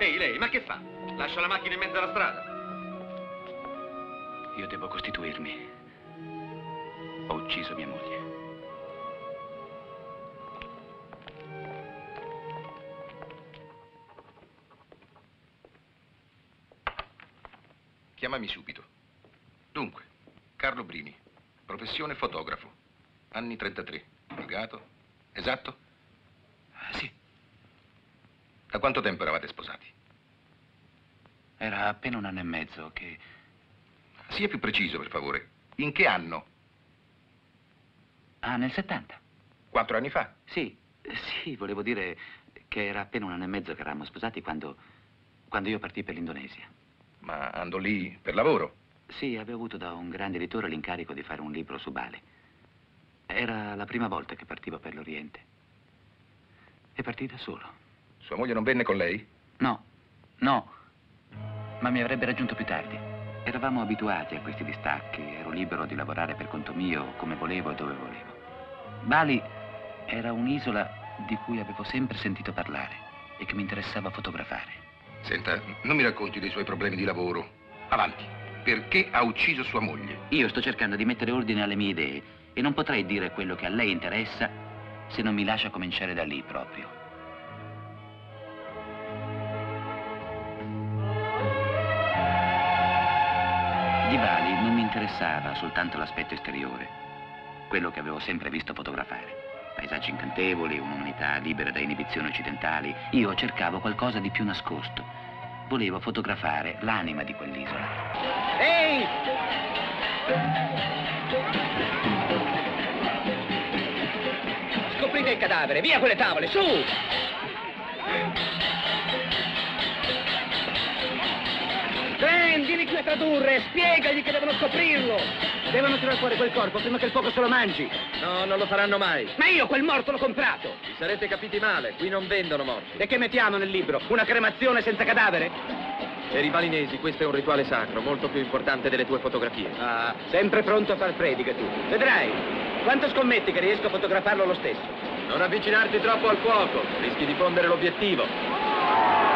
Ehi, lei, ma che fa? Lascia la macchina in mezzo alla strada. Io devo costituirmi. Ho ucciso mia moglie. Chiamami subito. Dunque, Carlo Brini, professione fotografo, anni 33, pagato, esatto? Ah, sì, Da quanto tempo eravate sposati? Era appena un anno e mezzo che... Sia più preciso, per favore. In che anno? Ah, nel 70. Quattro anni fa? Sì, sì, volevo dire che era appena un anno e mezzo che eravamo sposati quando... quando io partii per l'Indonesia. Ma andò lì per lavoro. Sì, avevo avuto da un grande editore l'incarico di fare un libro su Bale. Era la prima volta che partivo per l'Oriente. E partì da solo. Sua moglie non venne con lei? No, no, ma mi avrebbe raggiunto più tardi. Eravamo abituati a questi distacchi, ero libero di lavorare per conto mio, come volevo e dove volevo. Bali era un'isola di cui avevo sempre sentito parlare e che mi interessava fotografare. Senta, non mi racconti dei suoi problemi di lavoro. Avanti. Perché ha ucciso sua moglie? Io sto cercando di mettere ordine alle mie idee e non potrei dire quello che a lei interessa se non mi lascia cominciare da lì proprio. Di Bali non mi interessava soltanto l'aspetto esteriore, quello che avevo sempre visto fotografare. Paesaggi incantevoli, un'umanità libera da inibizioni occidentali. Io cercavo qualcosa di più nascosto. Volevo fotografare l'anima di quell'isola. Ehi! Scoprite il cadavere, via quelle tavole, su! A tradurre, spiegagli che devono scoprirlo. Devono tirare fuori quel corpo prima che il fuoco se lo mangi. No, non lo faranno mai. Ma io quel morto l'ho comprato. Vi sarete capiti male, qui non vendono morti. E che mettiamo nel libro? Una cremazione senza cadavere? Per i balinesi questo è un rituale sacro, molto più importante delle tue fotografie. Ah, sempre pronto a far prediche tu. Vedrai. Quanto scommetti che riesco a fotografarlo lo stesso? Non avvicinarti troppo al fuoco, rischi di fondere l'obiettivo.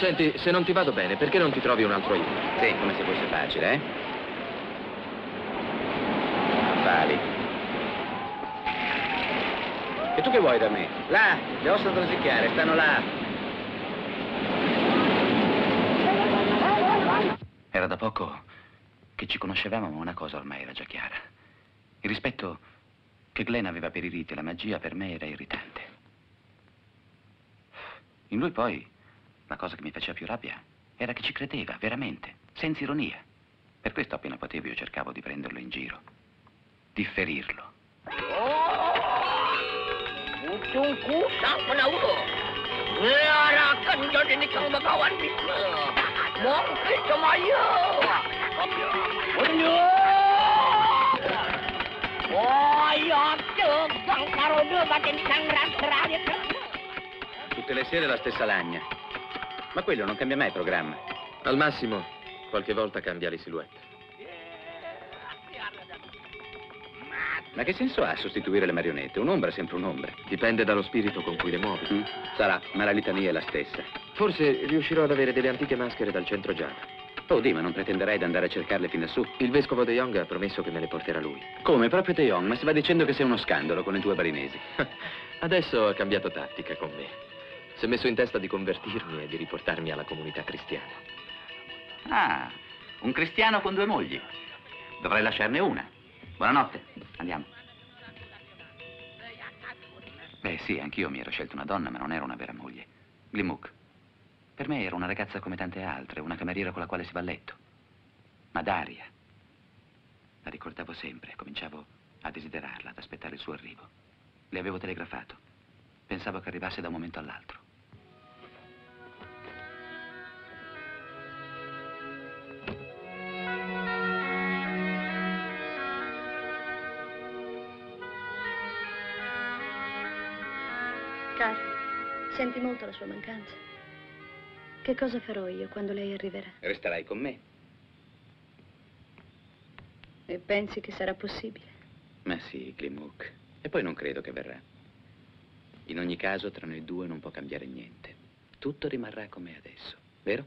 Senti, se non ti vado bene, perché non ti trovi un altro aiuto? Sì, come se fosse facile, eh? Bali. E tu che vuoi da me? Là, le ossa da rosicchiare, stanno là. Era da poco che ci conoscevamo, ma una cosa ormai era già chiara. Il rispetto che Glenn aveva per i riti e la magia per me era irritante. In lui poi, la cosa che mi faceva più rabbia era che ci credeva, veramente, senza ironia. Per questo appena potevo io cercavo di prenderlo in giro, di ferirlo. Tutte le sere la stessa lagna. Ma quello non cambia mai programma. Al massimo, qualche volta cambia le silhouette. Ma che senso ha sostituire le marionette? Un'ombra è sempre un'ombra. Dipende dallo spirito con cui le muovi. Mm? Sarà, ma la litania è la stessa. Forse riuscirò ad avere delle antiche maschere dal centro Giava. Oh, di, ma non pretenderai di andare a cercarle fin lassù. Il vescovo De Jong ha promesso che me le porterà lui. Come? Proprio Te Jong? Ma si va dicendo che sei uno scandalo con i tuoi barinesi. Adesso ha cambiato tattica con me. Si è messo in testa di convertirmi e di riportarmi alla comunità cristiana. Ah, un cristiano con due mogli. Dovrei lasciarne una. Buonanotte, andiamo. Beh, sì, anch'io mi ero scelto una donna, ma non era una vera moglie. Glimuk. Per me era una ragazza come tante altre, una cameriera con la quale si va a letto. Ma Daria. La ricordavo sempre, cominciavo a desiderarla, ad aspettare il suo arrivo. Le avevo telegrafato. Pensavo che arrivasse da un momento all'altro. Senti molto la sua mancanza. Che cosa farò io quando lei arriverà? Resterai con me? E pensi che sarà possibile? Ma sì, Glimuk. E poi non credo che verrà. In ogni caso, tra noi due non può cambiare niente. Tutto rimarrà come adesso, vero?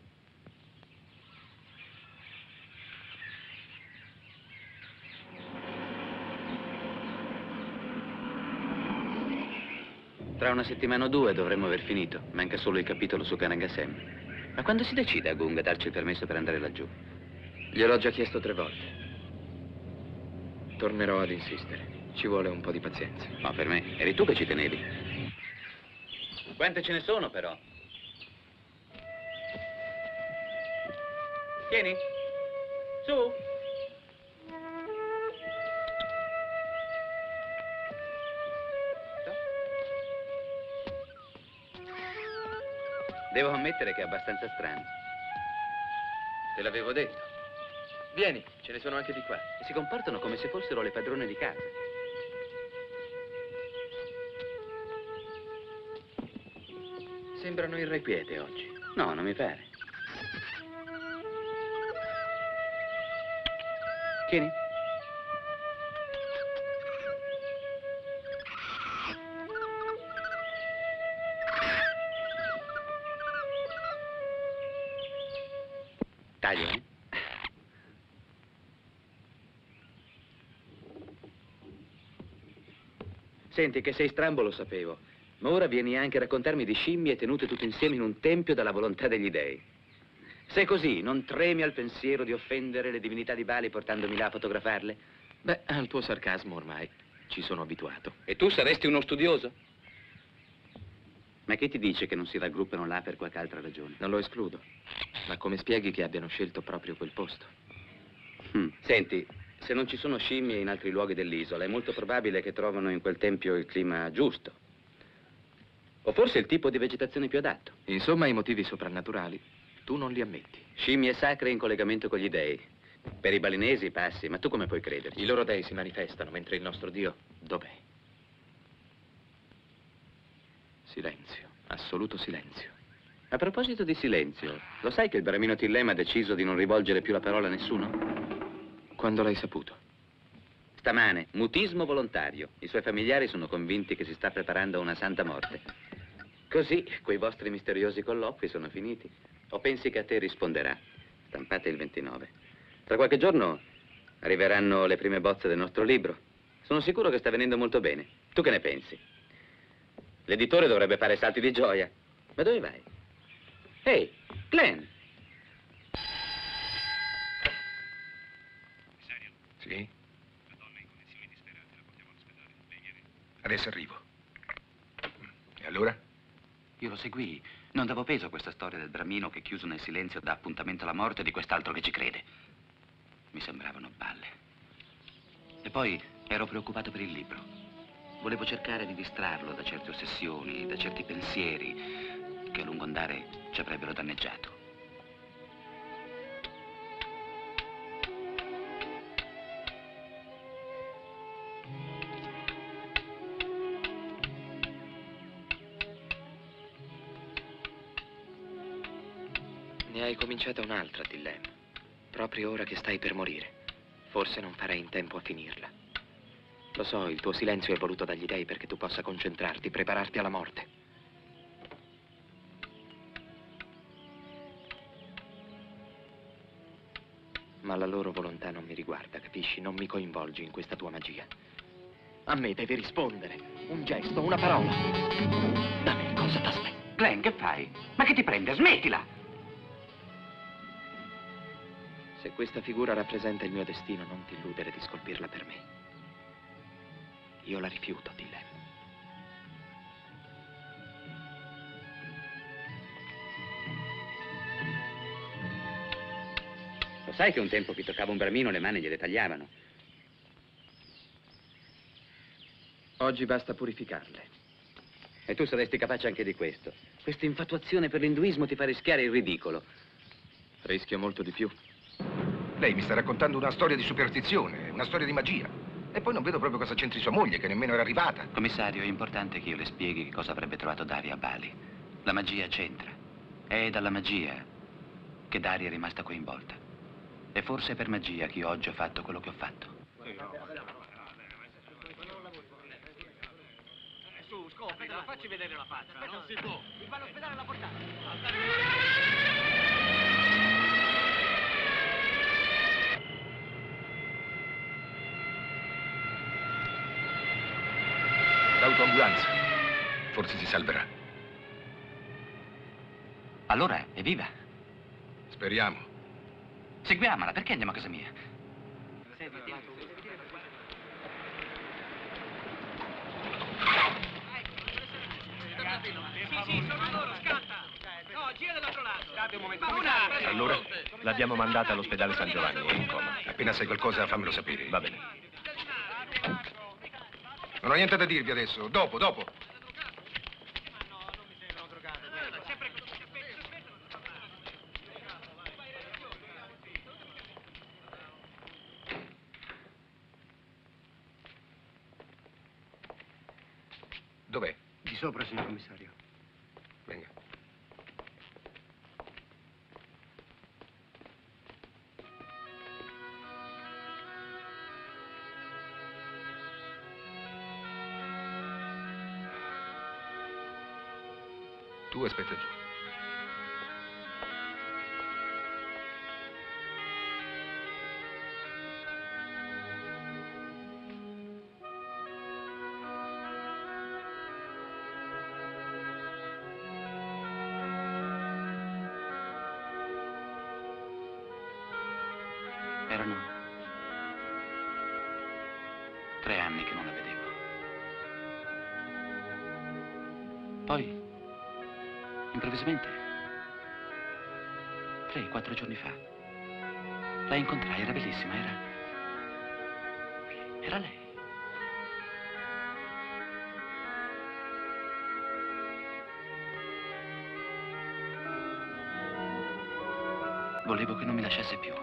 Tra una settimana o due dovremmo aver finito. Manca solo il capitolo su Kanagassem. Ma quando si decide a Gung a darci il permesso per andare laggiù? Gliel'ho già chiesto tre volte. Tornerò ad insistere. Ci vuole un po' di pazienza. No, per me. Eri tu che ci tenevi. Quante ce ne sono, però? Tieni. Su. Devo ammettere che è abbastanza strano. Te l'avevo detto. Vieni, ce ne sono anche di qua. E si comportano come se fossero le padrone di casa. Sembrano irrequiete oggi. No, non mi pare. Tieni. Senti, che sei strambo lo sapevo. Ma ora vieni anche a raccontarmi di scimmie tenute tutte insieme in un tempio dalla volontà degli dei. Se così, non tremi al pensiero di offendere le divinità di Bali portandomi là a fotografarle? Beh, al tuo sarcasmo ormai ci sono abituato. E tu saresti uno studioso? Ma che ti dice che non si raggruppano là per qualche altra ragione? Non lo escludo. Ma come spieghi che abbiano scelto proprio quel posto? Mm. Senti, se non ci sono scimmie in altri luoghi dell'isola, è molto probabile che trovano in quel tempio il clima giusto. O forse il tipo di vegetazione più adatto. Insomma, i motivi soprannaturali tu non li ammetti. Scimmie sacre in collegamento con gli dei. Per i balinesi passi, ma tu come puoi crederci? I loro dei si manifestano, mentre il nostro Dio dov'è? Silenzio, assoluto silenzio. A proposito di silenzio, lo sai che il Bramino Tillema ha deciso di non rivolgere più la parola a nessuno? Quando l'hai saputo? Stamane, mutismo volontario. I suoi familiari sono convinti che si sta preparando a una santa morte. Così quei vostri misteriosi colloqui sono finiti. O pensi che a te risponderà? Stampate il 29. Tra qualche giorno arriveranno le prime bozze del nostro libro. Sono sicuro che sta venendo molto bene. Tu che ne pensi? L'editore dovrebbe fare salti di gioia. Ma dove vai? Ehi, Glenn! Sì? Adesso arrivo. E allora? Io lo seguii. Non davo peso a questa storia del bramino che chiuso nel silenzio dà appuntamento alla morte di quest'altro che ci crede. Mi sembravano balle. E poi ero preoccupato per il libro. Volevo cercare di distrarlo da certe ossessioni, da certi pensieri che a lungo andare ci avrebbero danneggiato. Hai cominciata un'altra, Dillem. Proprio ora che stai per morire. Forse non farei in tempo a finirla. Lo so, il tuo silenzio è voluto dagli dei perché tu possa concentrarti, prepararti alla morte. Ma la loro volontà non mi riguarda, capisci? Non mi coinvolgi in questa tua magia. A me devi rispondere. Un gesto, una parola. Da me cosa t'aspetti? Glenn, che fai? Ma che ti prende? Smettila! Se questa figura rappresenta il mio destino, non ti illudere di scolpirla per me. Io la rifiuto, Dylan. Lo sai che un tempo chi toccava un bramino le mani gliele tagliavano? Oggi basta purificarle. E tu saresti capace anche di questo. Questa infatuazione per l'induismo ti fa rischiare il ridicolo. Rischio molto di più. Lei mi sta raccontando una storia di superstizione, una storia di magia. E poi non vedo proprio cosa c'entri sua moglie, che nemmeno era arrivata. Commissario, è importante che io le spieghi che cosa avrebbe trovato Daria a Bali. La magia c'entra. È dalla magia che Daria è rimasta coinvolta. E forse è per magia che io oggi ho fatto quello che ho fatto. Su, scopritela, facci vedere la faccia. Non si può. Mi fa all'ospedale la portata. L'autoambulanza. Forse si salverà. Allora, è viva. Speriamo. Seguiamola, perché andiamo a casa mia? Allora, l'abbiamo mandata all'ospedale San Giovanni, è in coma. Appena sai qualcosa, fammelo sapere. Va bene. Non ho niente da dirvi adesso. Dopo, dopo. Dov'è? Di sopra, signor commissario. Incontrai, era bellissima, era... era lei. Volevo che non mi lasciasse più.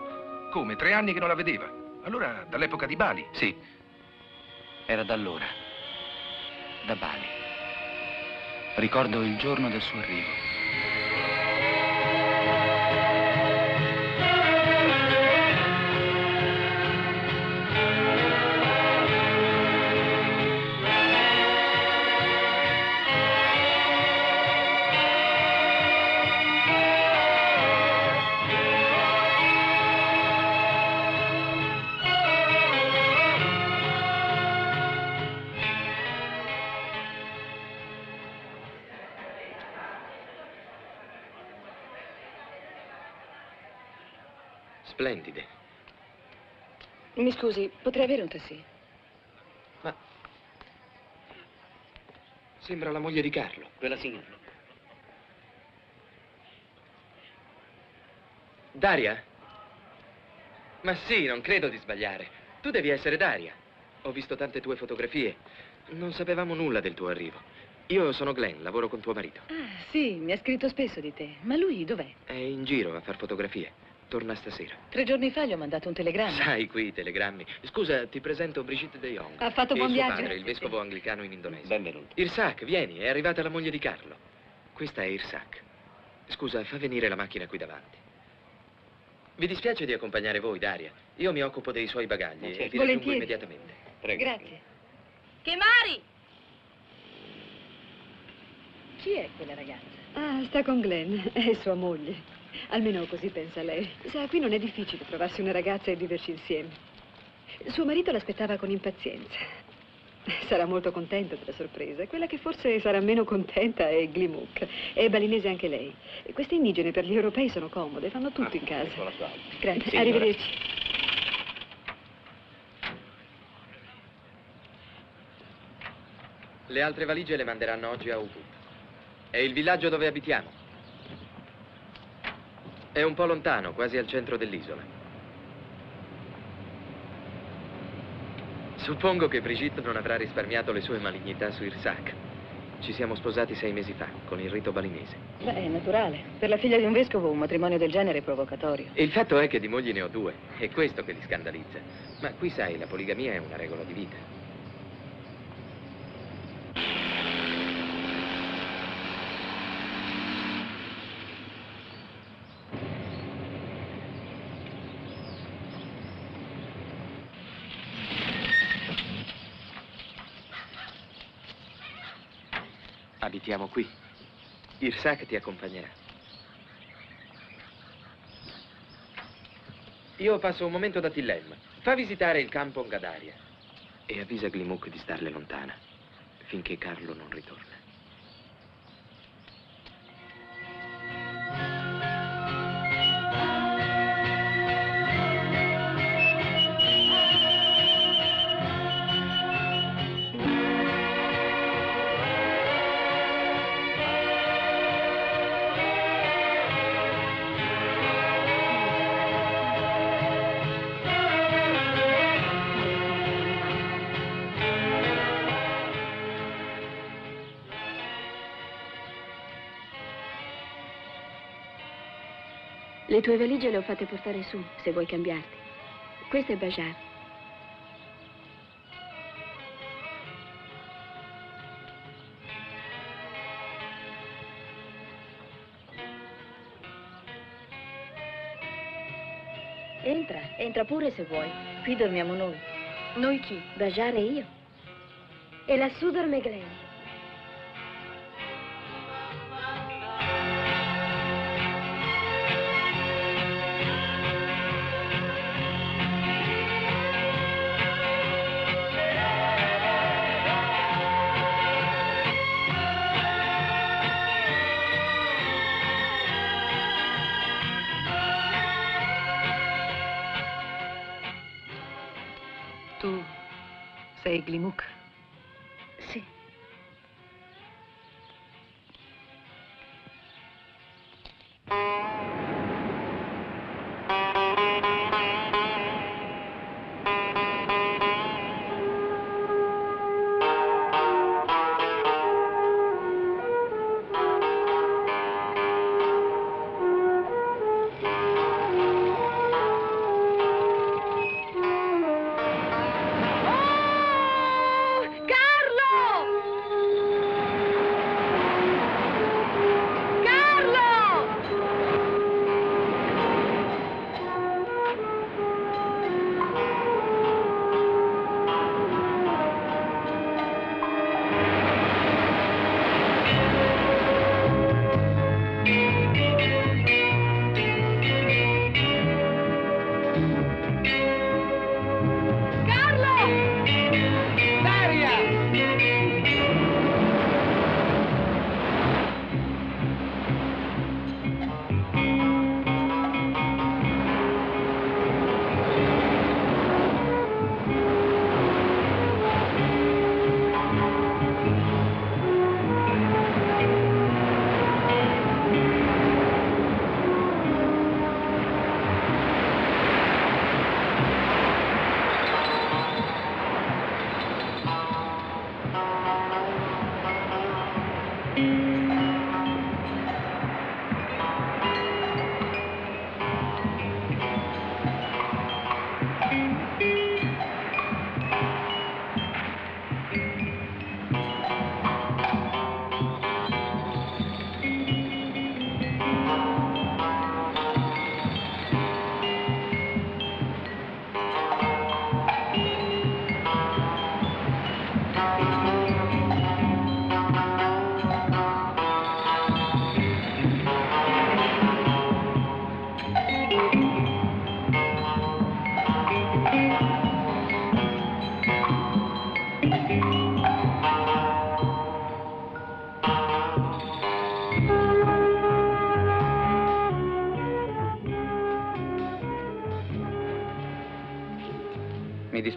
Come? Tre anni che non la vedeva? Allora, dall'epoca di Bali. Sì, era da allora, da Bali. Ricordo il giorno del suo arrivo. Scusi, potrei avere un tassì? Ma... Sembra la moglie di Carlo. Quella signora. Daria? Ma sì, non credo di sbagliare. Tu devi essere Daria. Ho visto tante tue fotografie. Non sapevamo nulla del tuo arrivo. Io sono Glenn, lavoro con tuo marito. Ah, sì, mi ha scritto spesso di te. Ma lui dov'è? È in giro a far fotografie. Torna stasera. Tre giorni fa gli ho mandato un telegramma. Sai qui i telegrammi. Scusa, ti presento Brigitte De Jong. Ha fatto buon suo viaggio. padre, il vescovo anglicano in Indonesia. Benvenuto. Irsak, vieni, è arrivata la moglie di Carlo. Questa è Irsak. Scusa, fa venire la macchina qui davanti. Vi dispiace di accompagnare voi, Daria? Io mi occupo dei suoi bagagli e vi raggiungo Volentieri. immediatamente. Prego. Grazie. Chimari! Chi è quella ragazza? Ah, sta con Glenn, è sua moglie. Almeno così pensa lei. Sa, qui non è difficile trovarsi una ragazza e viverci insieme. Suo marito l'aspettava con impazienza. Sarà molto contento della sorpresa. Quella che forse sarà meno contenta è Glimuk. È balinese anche lei. Queste indigene per gli europei sono comode, fanno tutto in casa. Ecco. Grazie, Signora. arrivederci. Le altre valigie le manderanno oggi a Ubud. È il villaggio dove abitiamo. È un po' lontano, quasi al centro dell'isola. Suppongo che Brigitte non avrà risparmiato le sue malignità su Irsak. Ci siamo sposati sei mesi fa, con il rito balinese. Beh, è naturale. Per la figlia di un vescovo un matrimonio del genere è provocatorio. Il fatto è che di mogli ne ho due. È questo che li scandalizza. Ma qui sai, la poligamia è una regola di vita. Abitiamo qui. Irsak ti accompagnerà. Io passo un momento da Tillem. Fa visitare il campo Ngadaria. E avvisa Glimuk di starle lontana, finché Carlo non ritorna. Le tue valigie le ho fatte portare su, se vuoi cambiarti. Questo è Bajar. Entra, entra pure se vuoi. Qui dormiamo noi. Noi chi? Bajar e io. E lassù dorme Glenn.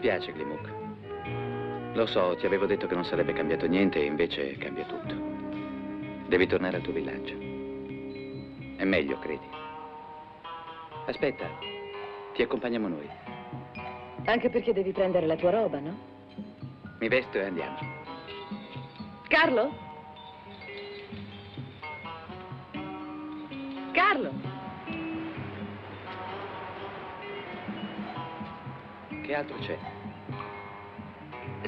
Dispiace, Glimuk. Lo so, ti avevo detto che non sarebbe cambiato niente e invece cambia tutto. Devi tornare al tuo villaggio. È meglio, credi. Aspetta, ti accompagniamo noi. Anche perché devi prendere la tua roba, no? Mi vesto e andiamo. Carlo? Carlo? Che altro c'è?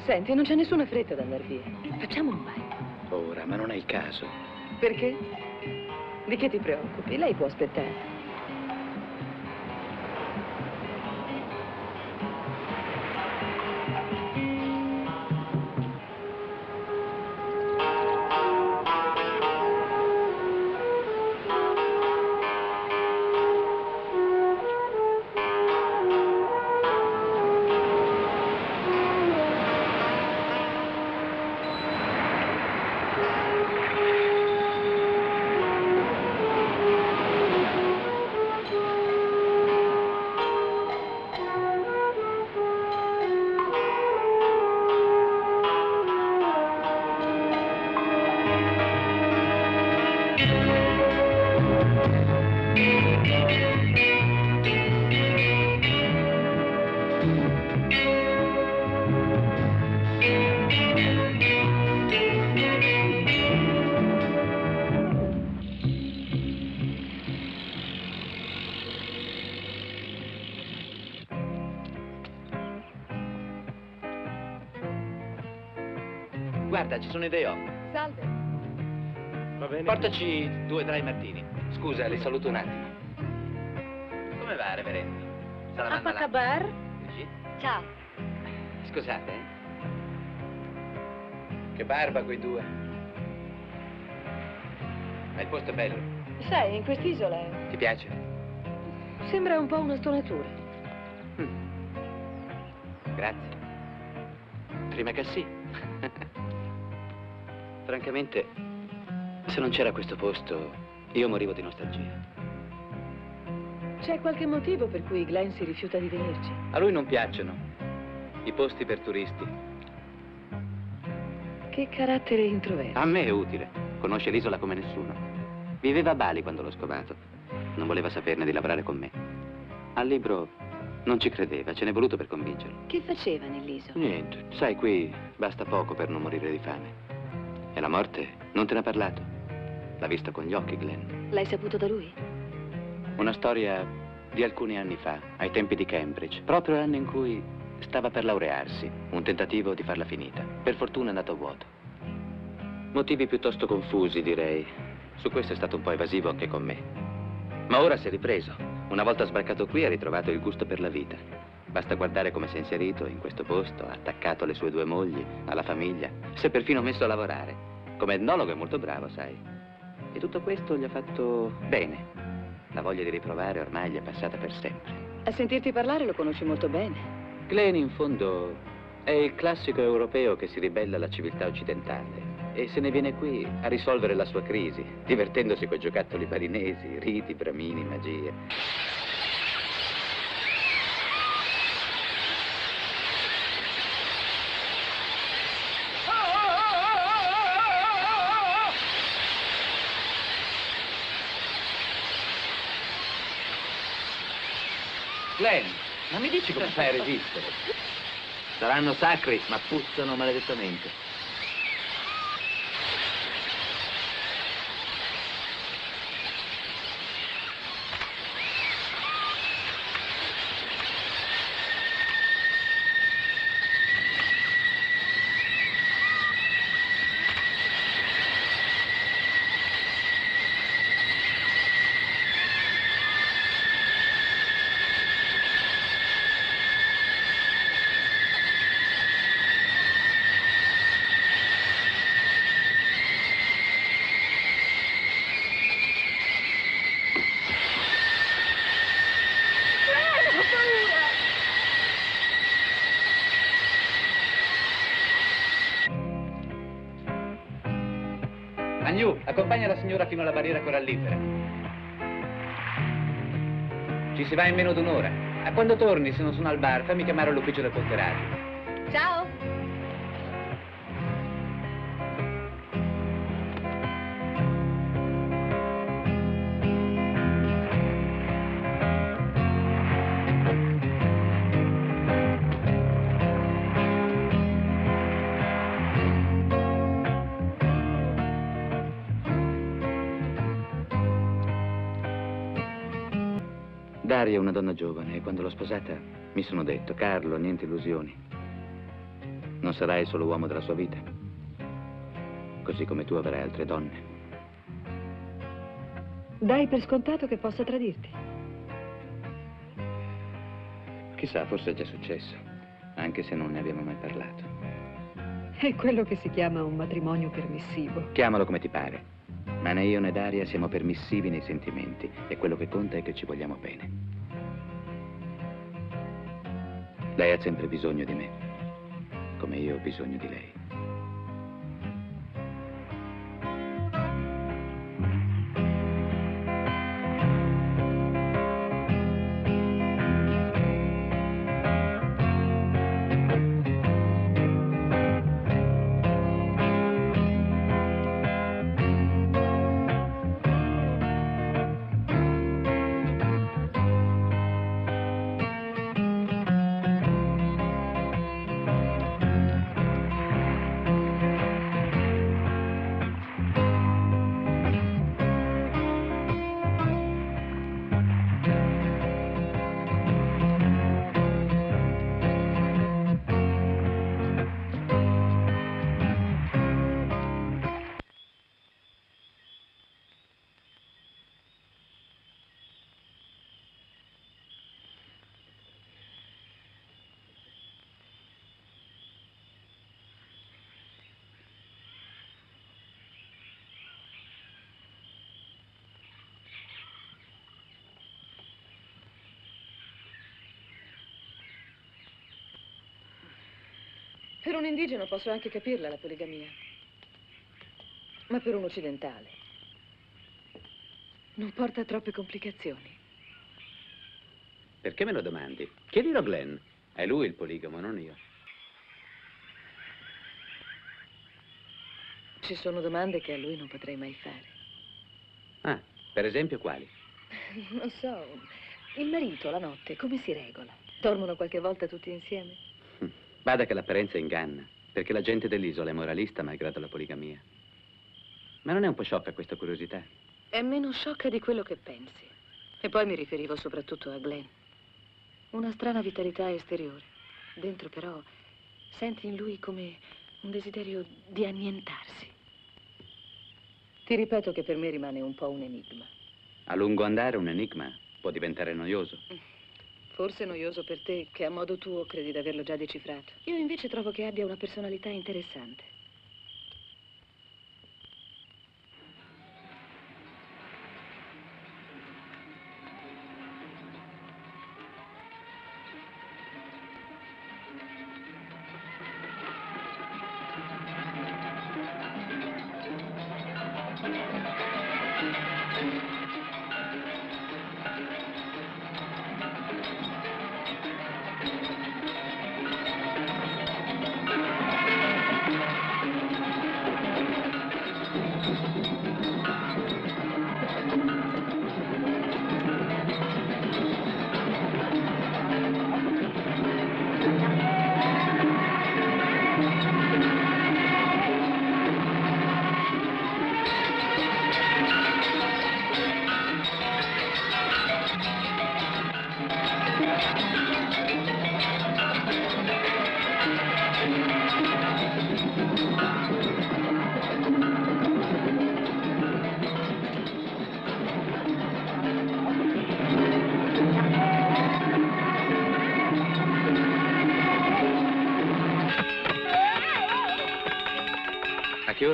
Senti, non c'è nessuna fretta ad andare via. Facciamo un bagno. Ora, ma non è il caso. Perché? Di che ti preoccupi? Lei può aspettare. Sono idee ho. Salve. Va bene. Portaci due dry martini. Scusa, li saluto un attimo. Come va, reverendo? Sarà Apacabar? Ciao. Scusate, eh? Che barba quei due. Ma il posto è bello. Sai, in quest'isola Ti piace? sembra un po' una stonatura. Grazie. Prima che sì. Francamente, se non c'era questo posto, io morivo di nostalgia. C'è qualche motivo per cui Glenn si rifiuta di venirci? A lui non piacciono i posti per turisti. Che carattere introverso. A me è utile. Conosce l'isola come nessuno. Viveva a Bali quando l'ho scovato. Non voleva saperne di lavorare con me. Al libro non ci credeva, ce n'è voluto per convincerlo. Che faceva nell'isola? Niente, sai, qui basta poco per non morire di fame. E la morte non te ne ha parlato. L'ha vista con gli occhi, Glenn. L'hai saputo da lui? Una storia di alcuni anni fa, ai tempi di Cambridge, proprio l'anno in cui stava per laurearsi. Un tentativo di farla finita. Per fortuna è andato a vuoto. Motivi piuttosto confusi, direi. Su questo è stato un po' evasivo anche con me. Ma ora si è ripreso. Una volta sbarcato qui ha ritrovato il gusto per la vita. Basta guardare come si è inserito in questo posto, ha attaccato alle sue due mogli, alla famiglia. Si è perfino messo a lavorare. Come etnologo è molto bravo, sai. E tutto questo gli ha fatto bene. La voglia di riprovare ormai gli è passata per sempre. A sentirti parlare lo conosci molto bene. Glenn, in fondo, è il classico europeo che si ribella alla civiltà occidentale e se ne viene qui a risolvere la sua crisi, divertendosi coi giocattoli barinesi, riti, bramini, magie. Glenn, ma mi dici come fai a resistere? Saranno sacri, ma puzzano maledettamente. Ci si va in meno d'un'ora. A quando torni, se non sono al bar, fammi chiamare all'ufficio del ponteraggio. Donna giovane e quando l'ho sposata mi sono detto, Carlo, niente illusioni. Non sarai solo uomo della sua vita, così come tu avrai altre donne. Dai per scontato che possa tradirti. Chissà, forse è già successo, anche se non ne abbiamo mai parlato. È quello che si chiama un matrimonio permissivo. Chiamalo come ti pare, ma né io né Daria siamo permissivi nei sentimenti e quello che conta è che ci vogliamo bene. Lei ha sempre bisogno di me, come io ho bisogno di lei. Per un indigeno posso anche capirla la poligamia. Ma per un occidentale non porta a troppe complicazioni. Perché me lo domandi? Chiedilo a Glenn. È lui il poligamo, non io. Ci sono domande che a lui non potrei mai fare. Ah, per esempio quali? Non so, il marito la notte come si regola? Dormono qualche volta tutti insieme? Bada che l'apparenza inganna, perché la gente dell'isola è moralista malgrado la poligamia. Ma non è un po' sciocca questa curiosità? È meno sciocca di quello che pensi. E poi mi riferivo soprattutto a Glenn. Una strana vitalità esteriore. Dentro però senti in lui come un desiderio di annientarsi. Ti ripeto che per me rimane un po' un enigma. A lungo andare un enigma può diventare noioso. Forse noioso per te, che a modo tuo credi di averlo già decifrato. Io invece trovo che abbia una personalità interessante.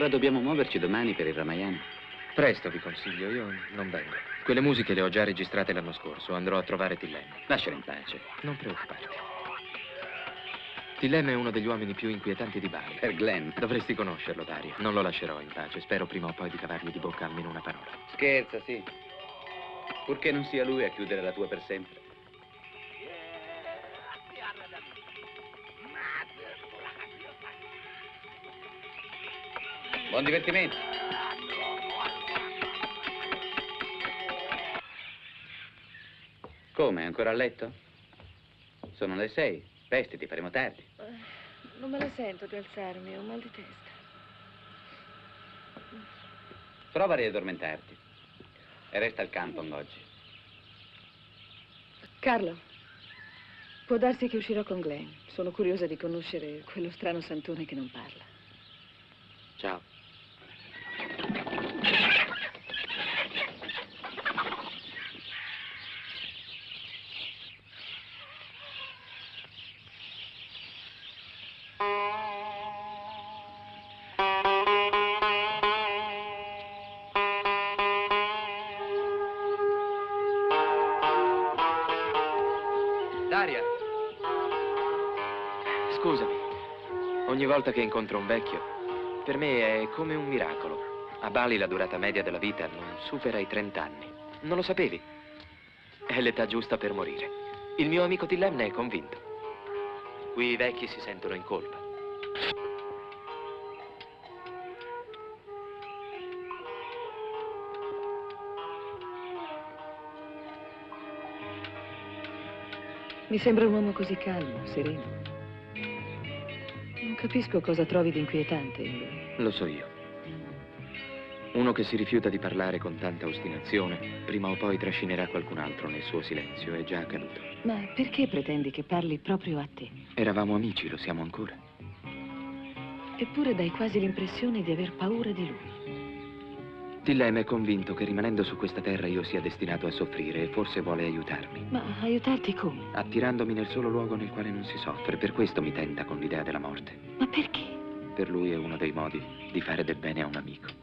A che ora dobbiamo muoverci domani per il Ramayana? Presto, vi consiglio, io non vengo. Quelle musiche le ho già registrate l'anno scorso, andrò a trovare Tillem. Lascialo in pace. Non preoccuparti. Tillem è uno degli uomini più inquietanti di Bali. Per Glenn. Dovresti conoscerlo, Dario. Non lo lascerò in pace. Spero prima o poi di cavargli di bocca almeno una parola. Scherza, sì. Purché non sia lui a chiudere la tua per sempre. Buon divertimento. Come, ancora a letto? Sono le sei. Vestiti, faremo tardi. Non me la sento di alzarmi, ho mal di testa. Prova a riaddormentarti. E resta al campo oggi. Carlo, può darsi che uscirò con Glenn. Sono curiosa di conoscere quello strano santone che non parla. Ciao. Daria! Scusami. Ogni volta che incontro un vecchio, per me è come un miracolo. A Bali la durata media della vita non supera i 30 anni. Non lo sapevi? È l'età giusta per morire. Il mio amico Tillem ne è convinto. Qui i vecchi si sentono in colpa. Mi sembra un uomo così calmo, sereno. Non capisco cosa trovi di inquietante in lui. Lo so io. Uno che si rifiuta di parlare con tanta ostinazione, prima o poi trascinerà qualcun altro nel suo silenzio. È già accaduto. Ma perché pretendi che parli proprio a te? Eravamo amici, lo siamo ancora. Eppure dai quasi l'impressione di aver paura di lui. Tillem è convinto che rimanendo su questa terra io sia destinato a soffrire e forse vuole aiutarmi. Ma aiutarti come? Attirandomi nel solo luogo nel quale non si soffre, per questo mi tenta con l'idea della morte. Ma perché? Per lui è uno dei modi di fare del bene a un amico.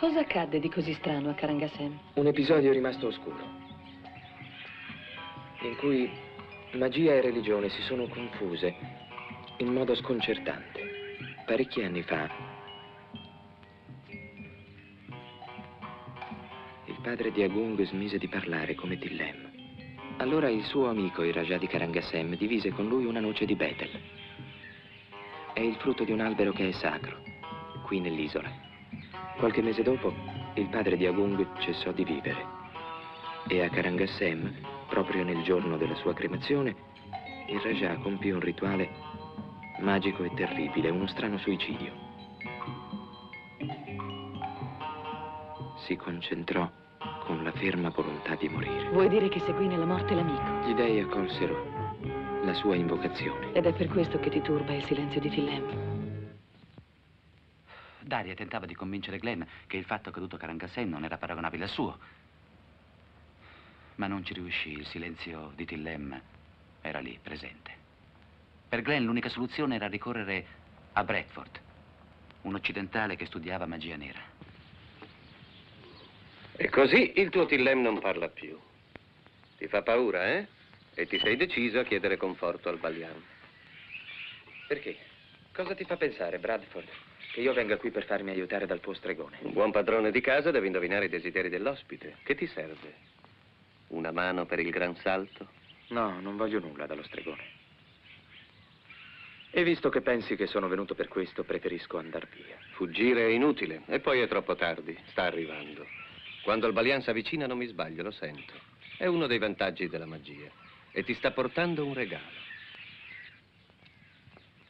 Cosa accadde di così strano a Karangasem? Un episodio rimasto oscuro, in cui magia e religione si sono confuse in modo sconcertante. Parecchi anni fa, il padre di Agung smise di parlare come Tillem. Allora il suo amico, il Raja di Karangasem, divise con lui una noce di Betel. È il frutto di un albero che è sacro, qui nell'isola. Qualche mese dopo, il padre di Agung cessò di vivere. E a Karangasem, proprio nel giorno della sua cremazione, il Raja compì un rituale magico e terribile, uno strano suicidio. Si concentrò con la ferma volontà di morire. Vuoi dire che seguì nella morte l'amico? Gli dei accolsero la sua invocazione. Ed è per questo che ti turba il silenzio di Tillem. Daria tentava di convincere Glenn che il fatto accaduto a Karangasen non era paragonabile al suo. Ma non ci riuscì, il silenzio di Tillem era lì, presente. Per Glenn l'unica soluzione era ricorrere a Bradford, un occidentale che studiava magia nera. E così il tuo Tillem non parla più. Ti fa paura, eh? E ti sei deciso a chiedere conforto al Balian. Perché? Cosa ti fa pensare, Bradford, che io venga qui per farmi aiutare dal tuo stregone? Un buon padrone di casa deve indovinare i desideri dell'ospite. Che ti serve? Una mano per il gran salto? No, non voglio nulla dallo stregone. E visto che pensi che sono venuto per questo, preferisco andar via. Fuggire è inutile e poi è troppo tardi. Sta arrivando. Quando il Balian si avvicina non mi sbaglio, lo sento. È uno dei vantaggi della magia. E ti sta portando un regalo.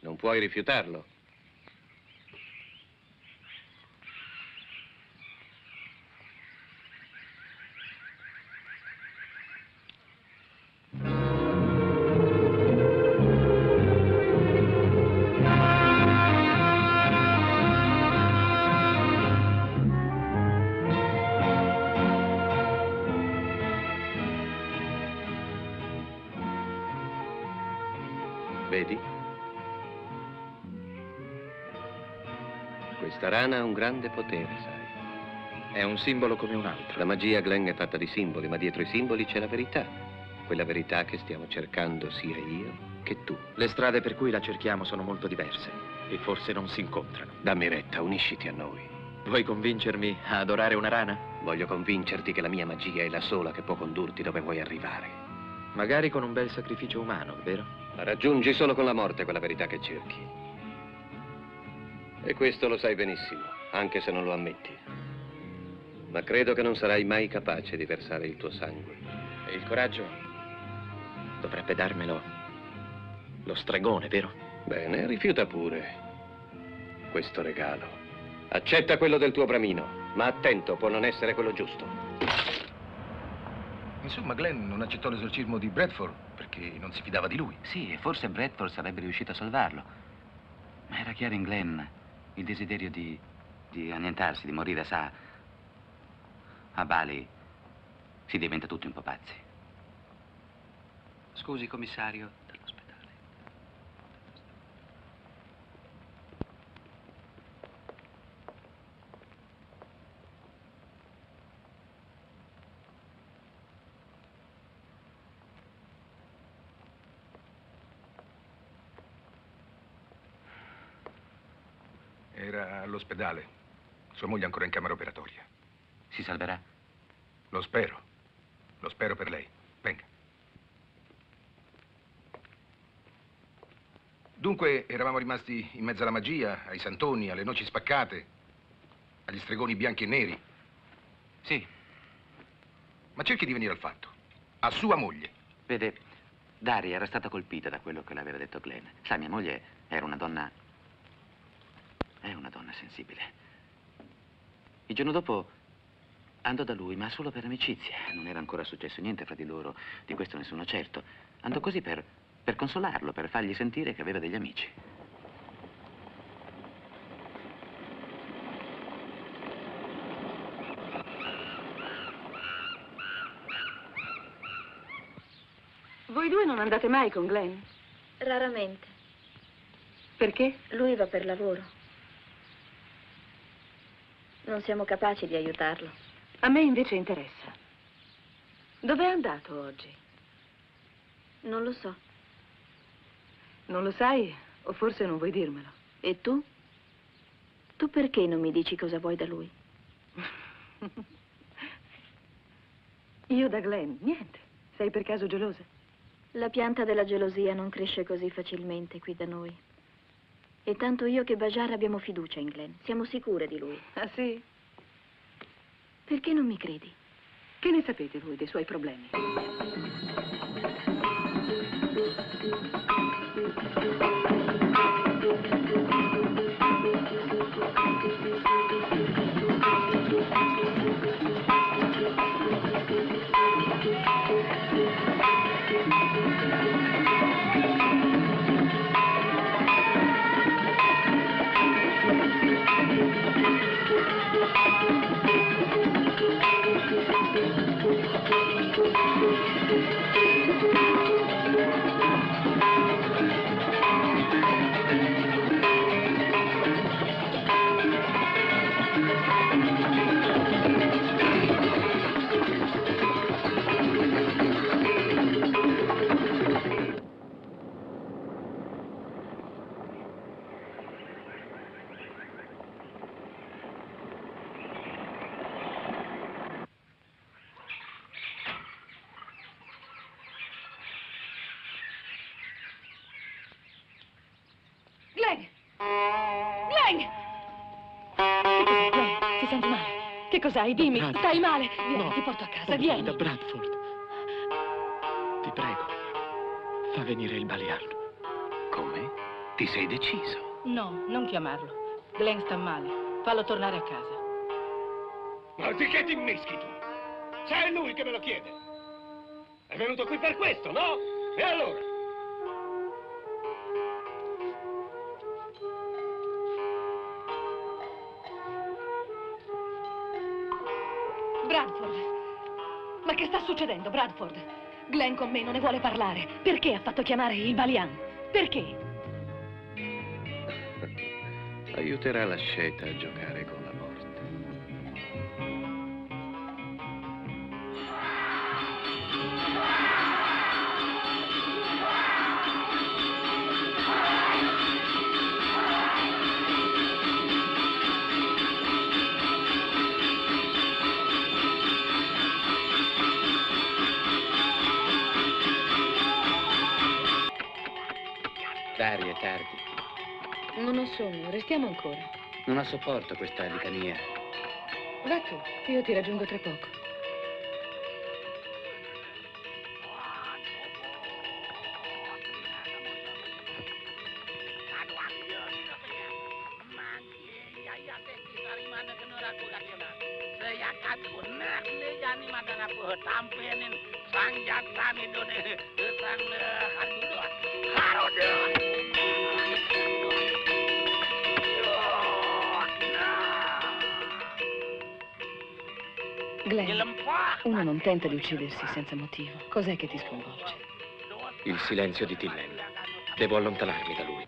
Non puoi rifiutarlo. Questa rana ha un grande potere, sai. È un simbolo come un altro. La magia, Glenn, è fatta di simboli, ma dietro i simboli c'è la verità. Quella verità che stiamo cercando sia io che tu. Le strade per cui la cerchiamo sono molto diverse e forse non si incontrano. Dammi retta, unisciti a noi. Vuoi convincermi a adorare una rana? Voglio convincerti che la mia magia è la sola che può condurti dove vuoi arrivare. Magari con un bel sacrificio umano, vero? Ma raggiungi solo con la morte quella verità che cerchi. E questo lo sai benissimo, anche se non lo ammetti. Ma credo che non sarai mai capace di versare il tuo sangue. E il coraggio dovrebbe darmelo lo stregone, vero? Bene, rifiuta pure questo regalo. Accetta quello del tuo bramino, ma attento, può non essere quello giusto. Insomma, Glenn non accettò l'esorcismo di Bradford perché non si fidava di lui. Sì, e forse Bradford sarebbe riuscito a salvarlo. Ma era chiaro in Glenn il desiderio di, di annientarsi, di morire, sa. A Bali si diventa tutti un po' pazzi. Scusi, commissario, dall'ospedale. Era all'ospedale. Sua moglie è ancora in camera operatoria. Si salverà? Lo spero. Lo spero per lei. Venga. Dunque, eravamo rimasti in mezzo alla magia, ai santoni, alle noci spaccate, agli stregoni bianchi e neri. Sì. Ma cerchi di venire al fatto. A sua moglie. Vede, Daria era stata colpita da quello che le aveva detto Glenn. Sa, mia moglie era una donna... È una donna sensibile. Il giorno dopo andò da lui, ma solo per amicizia. Non era ancora successo niente fra di loro, di questo nessuno certo. Andò così per, per consolarlo, per fargli sentire che aveva degli amici. Voi due non andate mai con Glenn? Raramente. Perché? Lui va per lavoro. Non siamo capaci di aiutarlo. A me invece interessa. Dov'è andato oggi? Non lo so. Non lo sai o forse non vuoi dirmelo? E tu? Tu perché non mi dici cosa vuoi da lui? Io da Glenn, niente. Sei per caso gelosa? La pianta della gelosia non cresce così facilmente qui da noi. E tanto io che Bajar abbiamo fiducia in Glenn. Siamo sicure di lui. Ah, sì? Perché non mi credi? Che ne sapete voi dei suoi problemi? Cos'hai? Dimmi, Brad- stai male? Vieni, No. ti porto a casa, vieni. da Bradford. Ti prego, fa venire il Balian. Come? Ti sei deciso? No, non chiamarlo. Glenn sta male. Fallo tornare a casa. Ma di che ti immischi tu? Se è lui che me lo chiede. È venuto qui per questo, no? E allora? Bradford! Ma che sta succedendo, Bradford? Glenn con me non ne vuole parlare. Perché ha fatto chiamare il Balian? Perché? Aiuterà la sceta a giocare con la morte. Tardi. Non ho sonno, restiamo ancora. Non la sopporto questa litania. Va tu, io ti raggiungo tra poco. Uno non tenta di uccidersi senza motivo. Cos'è che ti sconvolge? Il silenzio di Tillem. Devo allontanarmi da lui.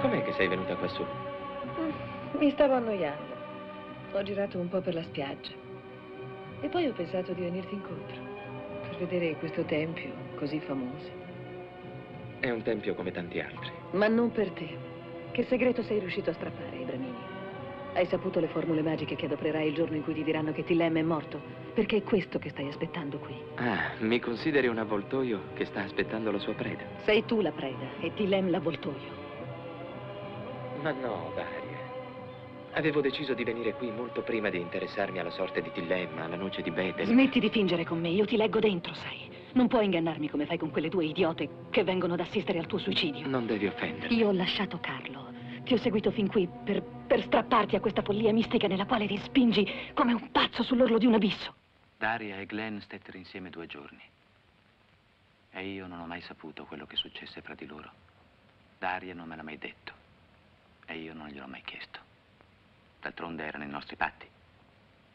Com'è che sei venuta qua su? Mi stavo annoiando. Ho girato un po' per la spiaggia. E poi ho pensato di venirti incontro. Per vedere questo tempio così famoso. È un tempio come tanti altri. Ma non per te. Che segreto sei riuscito a strappare ai bramini? Hai saputo le formule magiche che adopererai il giorno in cui ti diranno che Tillem è morto? Perché è questo che stai aspettando qui. Ah, mi consideri un avvoltoio che sta aspettando la sua preda? Sei tu la preda e Tillem l'avvoltoio. Ma no, Daria. Avevo deciso di venire qui molto prima di interessarmi alla sorte di Tillem, alla noce di Bethel. Smetti di fingere con me, io ti leggo dentro, sai. Non puoi ingannarmi come fai con quelle due idiote che vengono ad assistere al tuo suicidio. Non devi offendermi. Io ho lasciato Carlo. Ti ho seguito fin qui per, per strapparti a questa follia mistica nella quale ti spingi come un pazzo sull'orlo di un abisso. Daria e Glenn stettero insieme due giorni. E io non ho mai saputo quello che successe fra di loro. Daria non me l'ha mai detto. E io non gliel'ho mai chiesto. D'altronde erano i nostri patti.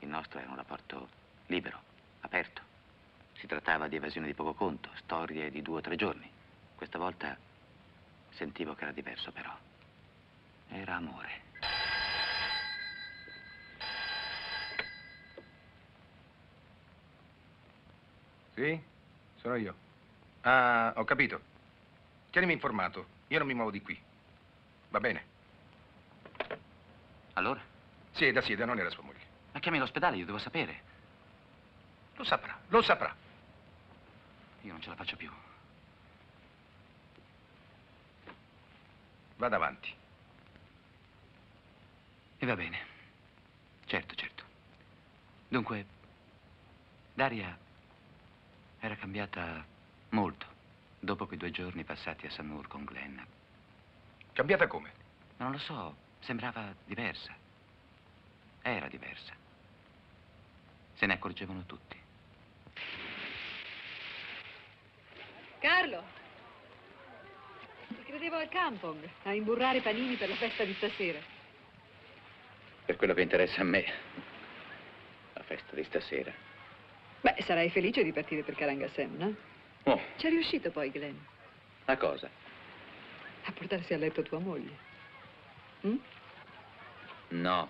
Il nostro era un rapporto libero, aperto. Si trattava di evasione di poco conto, storie di due o tre giorni. Questa volta sentivo che era diverso, però. Era amore. Sì? Sono io. Ah, ho capito. Tienimi informato. Io non mi muovo di qui. Va bene? Allora? Sieda, sieda, non era sua moglie. Ma chiami l'ospedale, io devo sapere. Lo saprà, lo saprà. Io non ce la faccio più. Vada avanti. E va bene. Certo, certo. Dunque, Daria era cambiata molto dopo quei due giorni passati a Samur con Glenn. Cambiata come? Non lo so, sembrava diversa. Era diversa. Se ne accorgevano tutti. Carlo! Ti credevo al campong, a imburrare panini per la festa di stasera. Per quello che interessa a me, la festa di stasera. Beh, sarai felice di partire per Carangassem, no? Oh, C'è riuscito poi, Glenn, la cosa? a portarsi a letto tua moglie. Hm? No.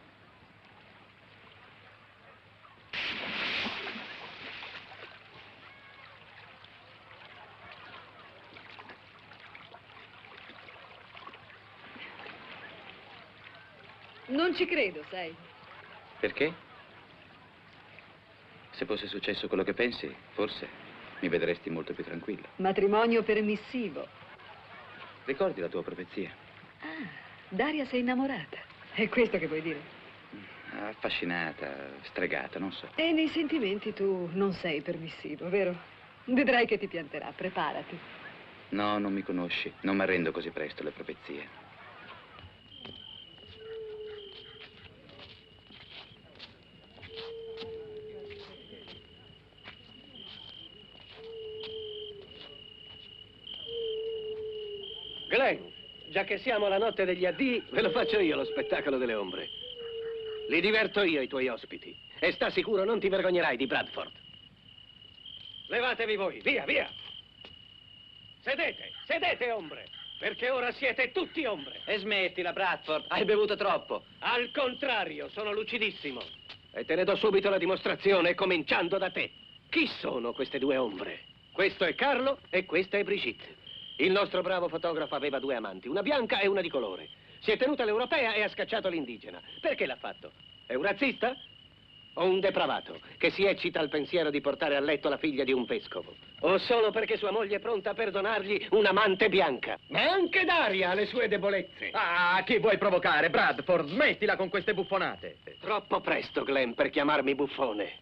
Non ci credo, sai. Perché? Se fosse successo quello che pensi, forse mi vedresti molto più tranquillo. Matrimonio permissivo. Ricordi la tua profezia? Ah. Daria sei innamorata. È questo che vuoi dire? Affascinata, stregata, non so. E nei sentimenti tu non sei permissivo, vero? Vedrai che ti pianterà, preparati. No, non mi conosci. Non mi arrendo così presto alle profezie. Che siamo alla notte degli addii, ve lo faccio io lo spettacolo delle ombre. Li diverto io i tuoi ospiti. E sta sicuro non ti vergognerai di Bradford. Levatevi voi, via, via! Sedete, sedete, ombre! Perché ora siete tutti ombre. E smettila, Bradford. Hai bevuto troppo. Al contrario, sono lucidissimo. E te ne do subito la dimostrazione, cominciando da te. Chi sono queste due ombre? Questo è Carlo e questa è Brigitte. Il nostro bravo fotografo aveva due amanti, una bianca e una di colore. Si è tenuta l'europea e ha scacciato l'indigena. Perché l'ha fatto? È un razzista? O un depravato che si eccita al pensiero di portare a letto la figlia di un vescovo? O solo perché sua moglie è pronta a perdonargli un'amante bianca? Ma anche Daria ha le sue debolezze. Ah, chi vuoi provocare? Bradford, smettila con queste buffonate. Troppo presto, Glenn, per chiamarmi buffone.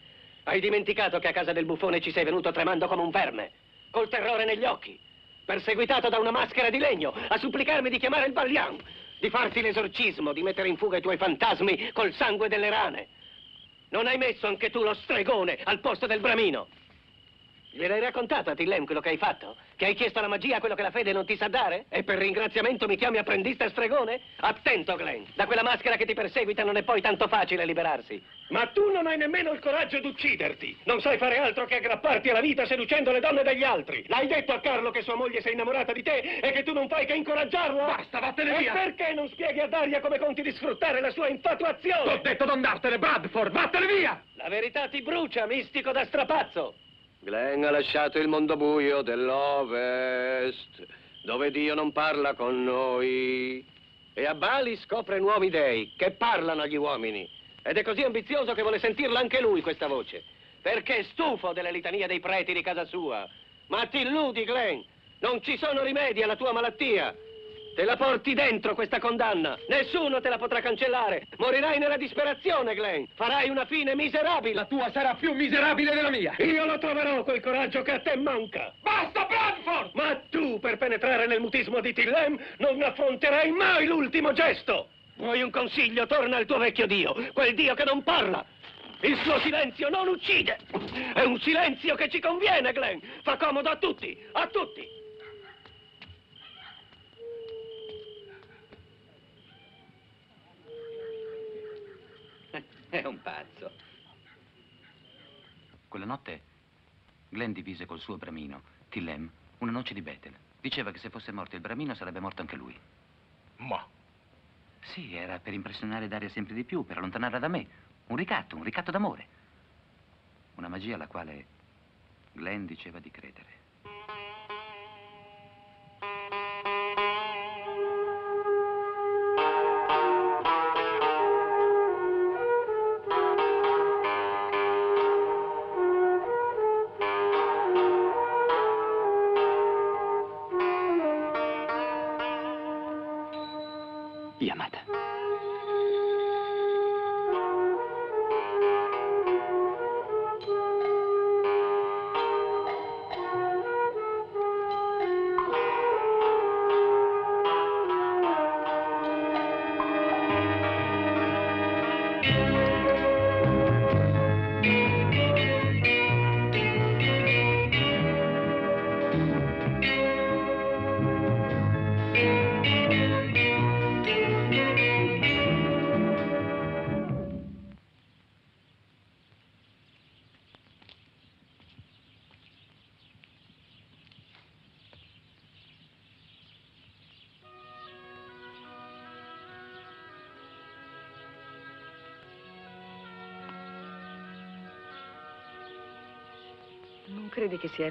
Hai dimenticato che a casa del buffone ci sei venuto tremando come un verme, col terrore negli occhi, perseguitato da una maschera di legno, a supplicarmi di chiamare il Ballian, di farti l'esorcismo, di mettere in fuga i tuoi fantasmi col sangue delle rane. Non hai messo anche tu lo stregone al posto del bramino? Gliel'hai raccontato a Tillem quello che hai fatto? Che hai chiesto alla magia quello che la fede non ti sa dare? E per ringraziamento mi chiami apprendista stregone? Attento, Glenn. Da quella maschera che ti perseguita non è poi tanto facile liberarsi. Ma tu non hai nemmeno il coraggio di ucciderti. Non sai fare altro che aggrapparti alla vita seducendo le donne degli altri. L'hai detto a Carlo che sua moglie si è innamorata di te e che tu non fai che incoraggiarlo? Basta, vattene via! E perché non spieghi a Daria come conti di sfruttare la sua infatuazione? T'ho detto d'andartene, Bradford! Vattene via! La verità ti brucia, mistico da strapazzo. Glenn ha lasciato il mondo buio dell'Ovest, dove Dio non parla con noi. E a Bali scopre nuovi dei che parlano agli uomini. Ed è così ambizioso che vuole sentirla anche lui questa voce. Perché è stufo delle litanie dei preti di casa sua. Ma ti illudi, Glenn. Non ci sono rimedi alla tua malattia. Te la porti dentro questa condanna. Nessuno te la potrà cancellare. Morirai nella disperazione, Glenn. Farai una fine miserabile. La tua sarà più miserabile della mia. Io lo troverò quel coraggio che a te manca. Basta, Bradford! Ma tu, per penetrare nel mutismo di Tillem, non affronterai mai l'ultimo gesto. Vuoi un consiglio? Torna al tuo vecchio Dio, quel Dio che non parla. Il suo silenzio non uccide. È un silenzio che ci conviene, Glenn. Fa comodo a tutti, a tutti. È un pazzo. Quella notte Glenn divise col suo bramino, Tillem, una noce di Bethel. Diceva che se fosse morto il bramino sarebbe morto anche lui. Ma, Sì, era per impressionare Daria sempre di più, per allontanarla da me. Un ricatto, un ricatto d'amore. Una magia alla quale Glenn diceva di credere.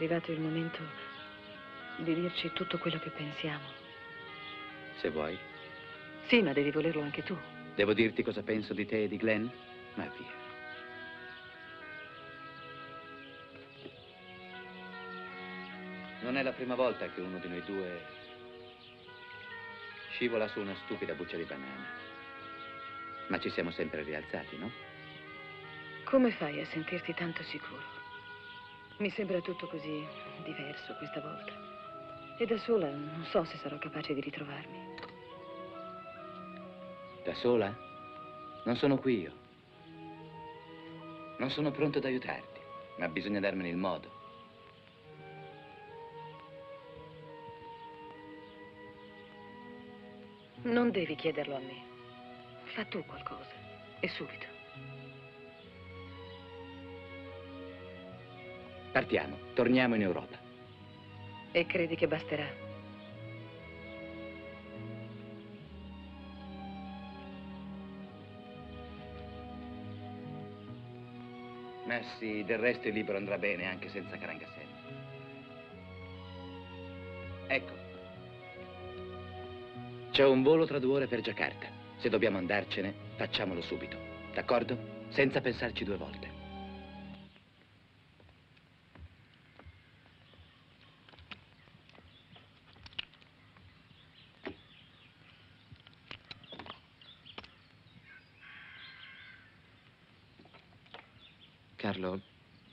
Arrivato il momento di dirci tutto quello che pensiamo? Se vuoi. Sì, ma devi volerlo anche tu. Devo dirti cosa penso di te e di Glenn? Ma via. Non è la prima volta che uno di noi due scivola su una stupida buccia di banana. Ma ci siamo sempre rialzati, no? Come fai a sentirti tanto sicuro? Mi sembra tutto così diverso questa volta. E da sola non so se sarò capace di ritrovarmi. Da sola? Non sono qui io. Non sono pronto ad aiutarti, ma bisogna darmene il modo. Non devi chiederlo a me. Fa tu qualcosa. E subito. Partiamo, torniamo in Europa. E credi che basterà? Ma sì, del resto il libro andrà bene anche senza Carangaselli. Ecco. C'è un volo tra due ore per Giacarta. Se dobbiamo andarcene, facciamolo subito. D'accordo? Senza pensarci due volte. Carlo,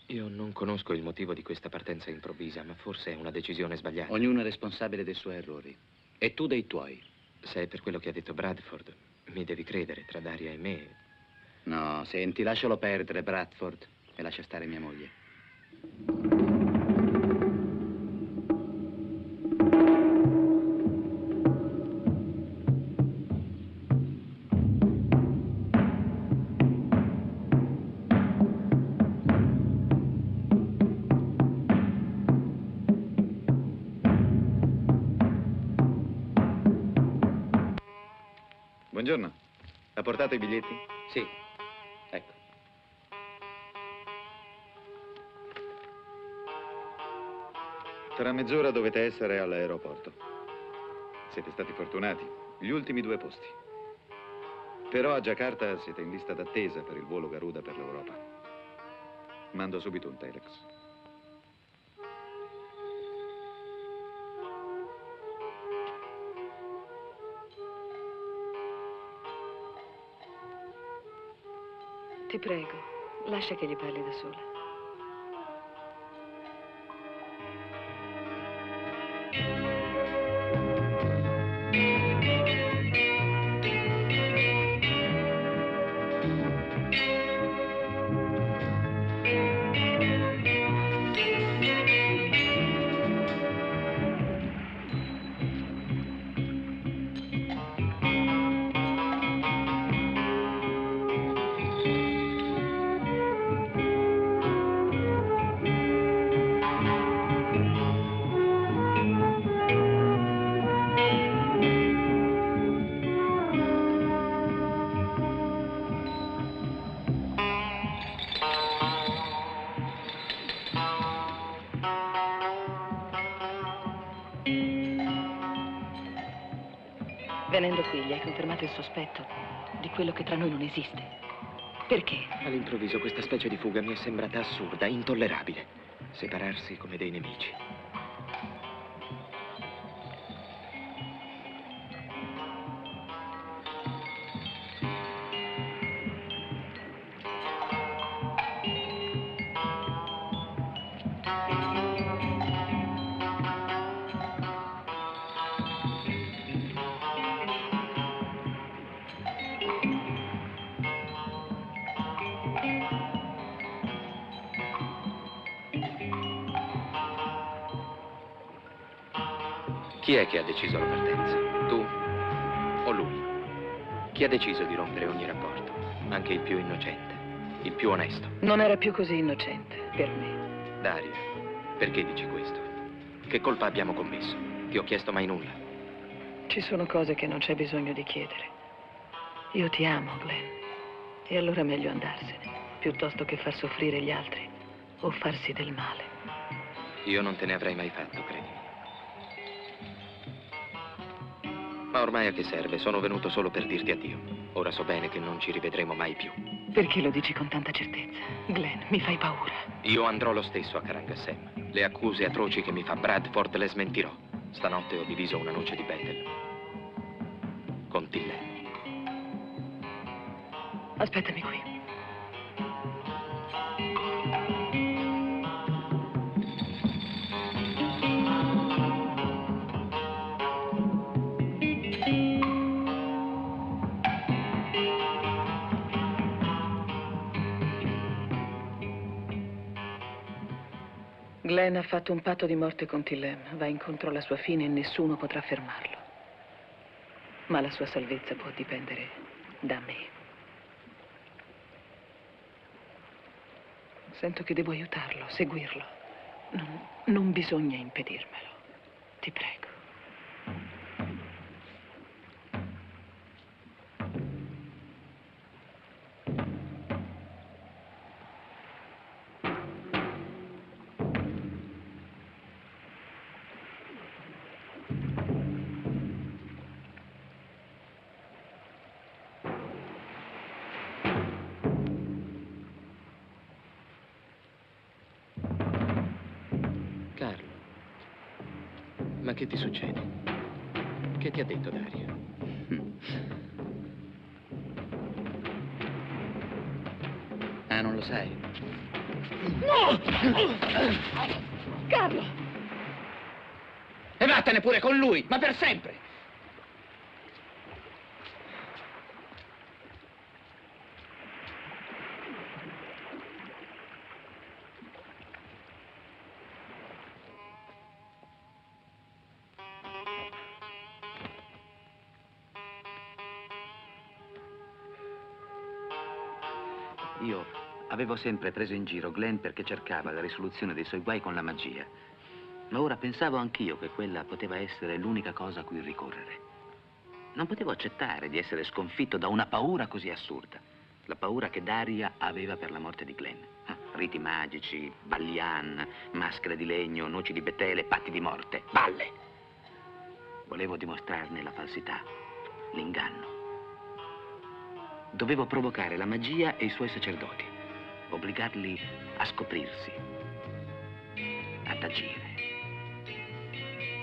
io non conosco il motivo di questa partenza improvvisa, ma forse è una decisione sbagliata. Ognuno è responsabile dei suoi errori. E tu dei tuoi. Se è per quello che ha detto Bradford, mi devi credere, tra Daria e me. No, senti, lascialo perdere, Bradford, e lascia stare mia moglie. Essere all'aeroporto. Siete stati fortunati. Gli ultimi due posti. Però a Giacarta siete in lista d'attesa per il volo Garuda per l'Europa. Mando subito un telex. Ti prego, lascia che gli parli da sola. Il sospetto di quello che tra noi non esiste. Perché? All'improvviso questa specie di fuga mi è sembrata assurda, intollerabile. Separarsi come dei nemici. È che ha deciso la partenza? Tu o lui? Chi ha deciso di rompere ogni rapporto? Anche il più innocente, il più onesto. Non era più così innocente per me. Dario, perché dici questo? Che colpa abbiamo commesso? Ti ho chiesto mai nulla. Ci sono cose che non c'è bisogno di chiedere. Io ti amo, Glenn. E allora è meglio andarsene, piuttosto che far soffrire gli altri o farsi del male. Io non te ne avrei mai fatto, credimi. Ma ormai a che serve? Sono venuto solo per dirti addio. Ora so bene che non ci rivedremo mai più. Perché lo dici con tanta certezza? Glenn, mi fai paura. Io andrò lo stesso a Karangassem. Le accuse atroci che mi fa Bradford le smentirò. Stanotte ho diviso una noce di Bethel. Con Tillem. Aspettami qui. Glenn ha fatto un patto di morte con Tillem. Va incontro alla sua fine e nessuno potrà fermarlo. Ma la sua salvezza può dipendere da me. Sento che devo aiutarlo, seguirlo. Non, non bisogna impedirmelo. Ti prego. Che ti succede? Che ti ha detto Dario? Ah, non lo sai? No! Carlo! E vattene pure con lui, ma per sempre! Avevo sempre preso in giro Glenn perché cercava la risoluzione dei suoi guai con la magia. Ma ora pensavo anch'io che quella poteva essere l'unica cosa a cui ricorrere. Non potevo accettare di essere sconfitto da una paura così assurda. La paura che Daria aveva per la morte di Glenn. Ah, Riti magici, ballian, maschere di legno, noci di betele, patti di morte, balle. Volevo dimostrarne la falsità, l'inganno. Dovevo provocare la magia e i suoi sacerdoti, obbligarli a scoprirsi, ad agire.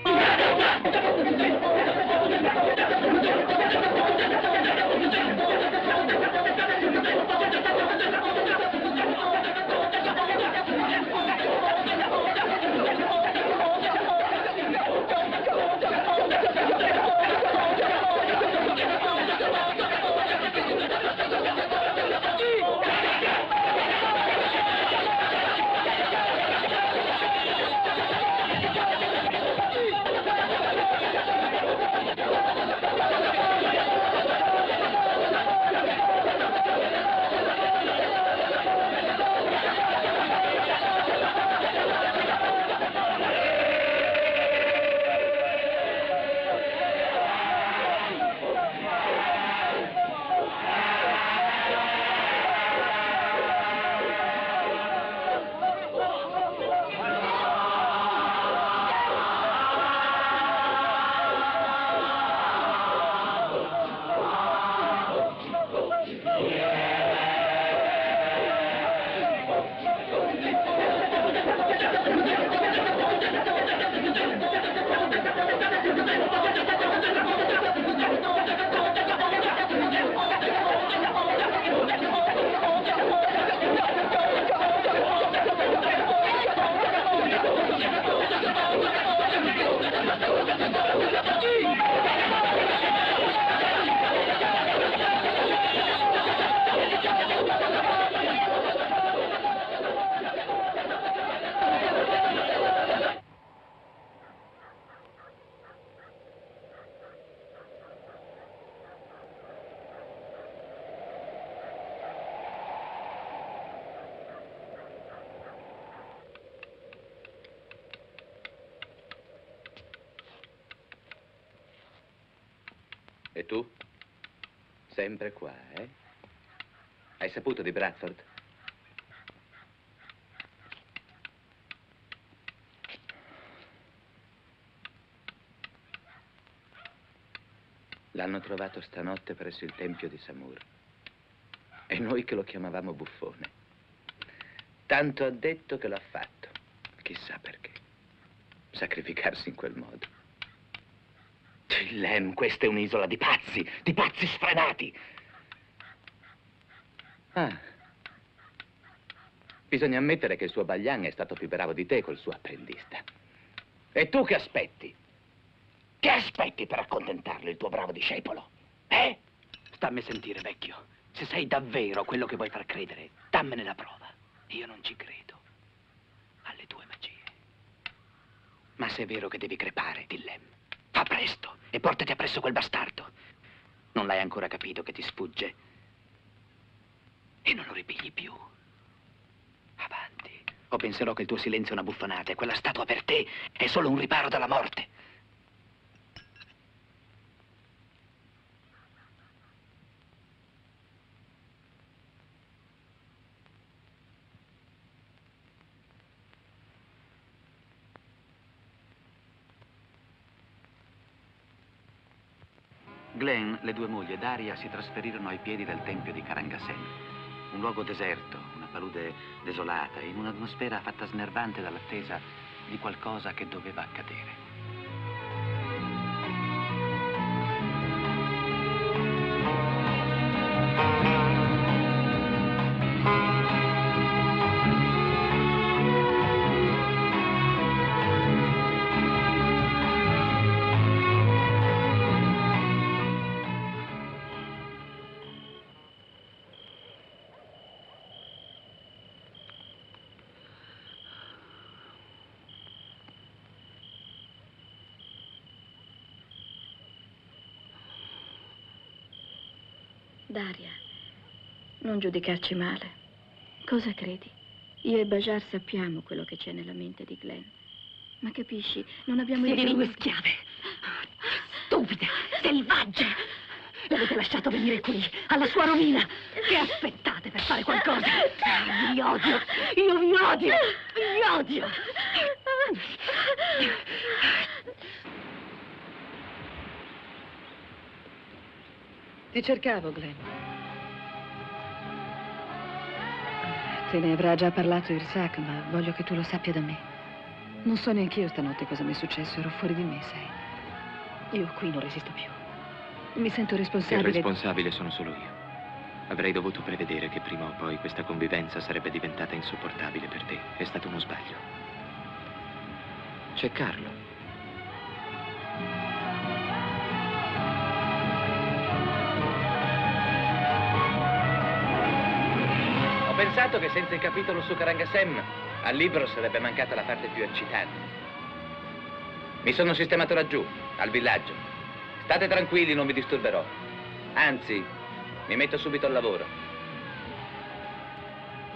saputo di Bradford? L'hanno trovato stanotte presso il tempio di Samur. E noi che lo chiamavamo buffone. Tanto ha detto che l'ha fatto. Chissà perché. Sacrificarsi in quel modo. Lem, questa è un'isola di pazzi, di pazzi sfrenati. Ah. Bisogna ammettere che il suo Baglian è stato più bravo di te col suo apprendista. E tu che aspetti? Che aspetti per accontentarlo, il tuo bravo discepolo? Eh? Stammi a sentire, vecchio. Se sei davvero quello che vuoi far credere, dammene la prova. Io non ci credo. Alle tue magie. Ma se è vero che devi crepare, Dillem, fa presto e portati appresso quel bastardo. Non l'hai ancora capito che ti sfugge. Ripigli più. Avanti. O penserò che il tuo silenzio è una buffonata e quella statua per te è solo un riparo dalla morte. Glenn, le due mogli e Daria si trasferirono ai piedi del tempio di Karangasen. Un luogo deserto, una palude desolata, in un'atmosfera fatta snervante dall'attesa di qualcosa che doveva accadere. Non giudicarci male. Cosa credi? Io e Bajar sappiamo quello che c'è nella mente di Glenn. Ma capisci, non abbiamo Siete idea- due schiave. Stupide, selvagge. L'avete lasciato venire qui, alla sua rovina. Che aspettate per fare qualcosa? Vi odio, io vi odio, vi odio. Ti cercavo, Glenn. Te ne avrà già parlato Irsak, ma voglio che tu lo sappia da me. Non so neanche io stanotte cosa mi è successo, ero fuori di me, sai. Io qui non resisto più. Mi sento Il responsabile. responsabile sono solo io. Avrei dovuto prevedere che prima o poi questa convivenza sarebbe diventata insopportabile per te. È stato uno sbaglio. C'è Carlo. Pensato che senza il capitolo su Karangasem al libro sarebbe mancata la parte più eccitante. Mi sono sistemato laggiù, al villaggio. State tranquilli, non vi disturberò. Anzi, mi metto subito al lavoro.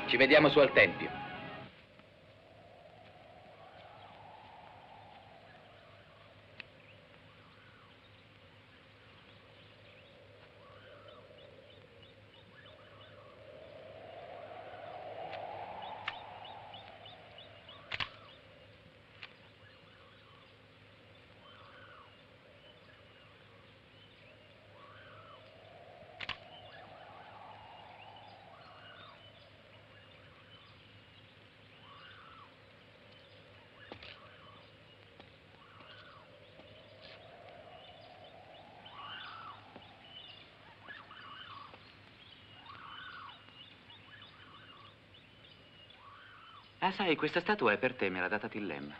Ci vediamo su al tempio. Ah, sai, questa statua è per te, me l'ha data Tillem.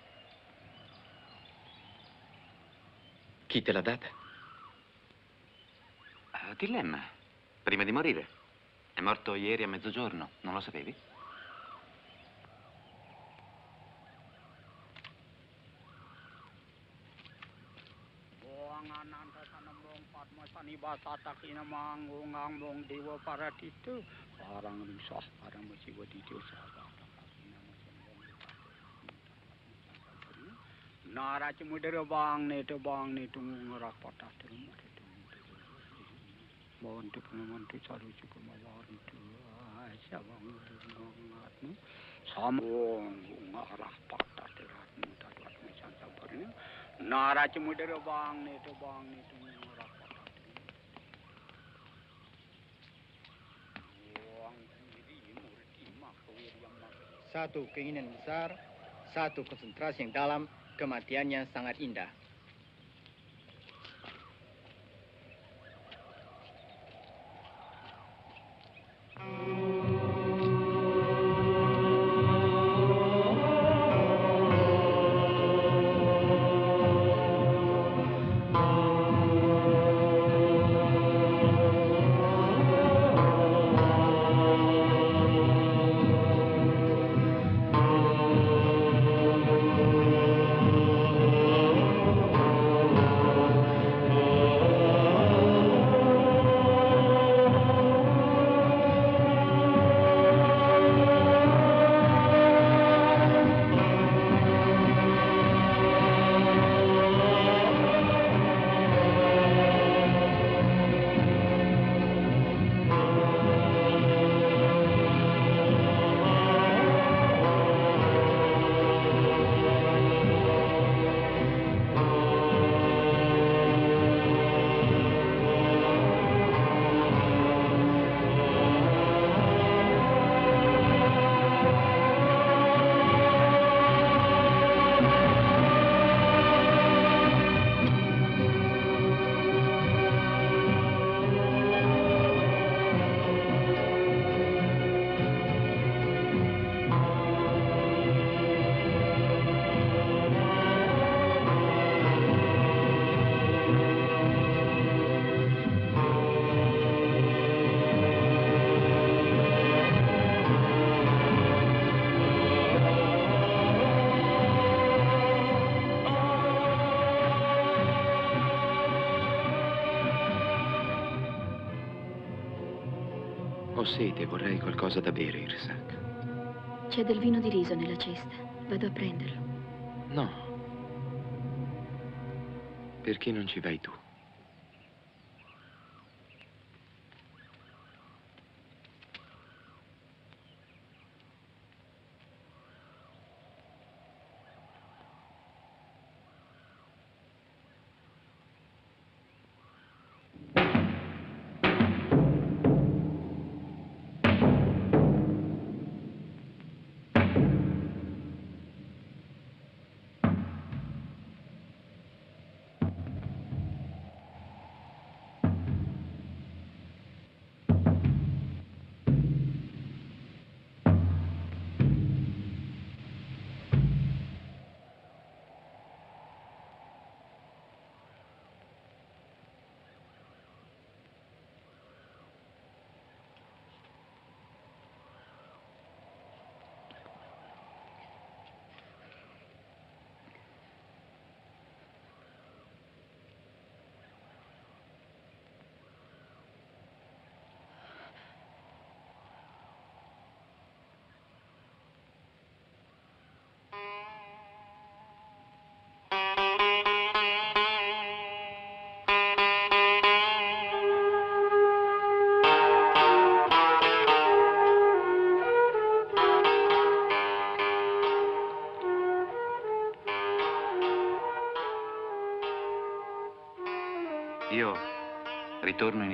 Chi te l'ha data? Uh, Tillem, prima di morire. È morto ieri a mezzogiorno, non lo sapevi? Parang risah, parang masiwa dito sa Nara cemudere bang ne to bang ne to ngorak patah to Bon to penemuan to saru ci pemalar itu siapa ngongat nu sambung ngorak patah to rat nu ta rat nu san sabar ni Nara cemudere bang ne to bang ne to ngorak patah Satu keinginan besar, satu konsentrasi yang dalam, kematiannya sangat indah. Ho sete, vorrei qualcosa da bere, Irsak. C'è del vino di riso nella cesta. Vado a prenderlo. No. Perché non ci vai tu?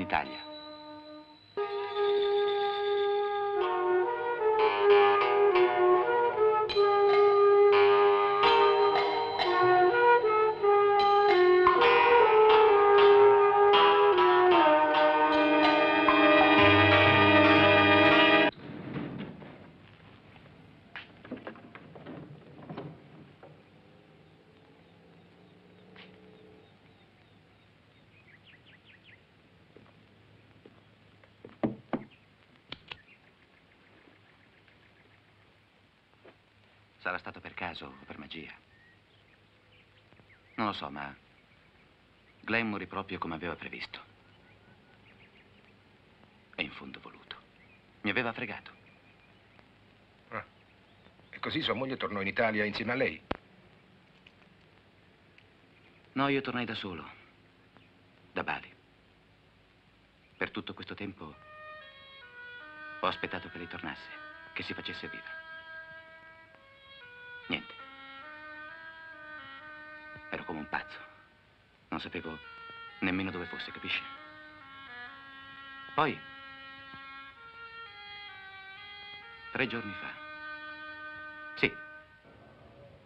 Italia. Sarà stato per caso o per magia. Non lo so, ma Glenn morì proprio come aveva previsto. E in fondo voluto. Mi aveva fregato. Ah. E così sua moglie tornò in Italia insieme a lei. No, io tornai da solo. Da Bali. Per tutto questo tempo ho aspettato che ritornasse, che si facesse viva. Sapevo nemmeno dove fosse, capisci? Poi, tre giorni fa,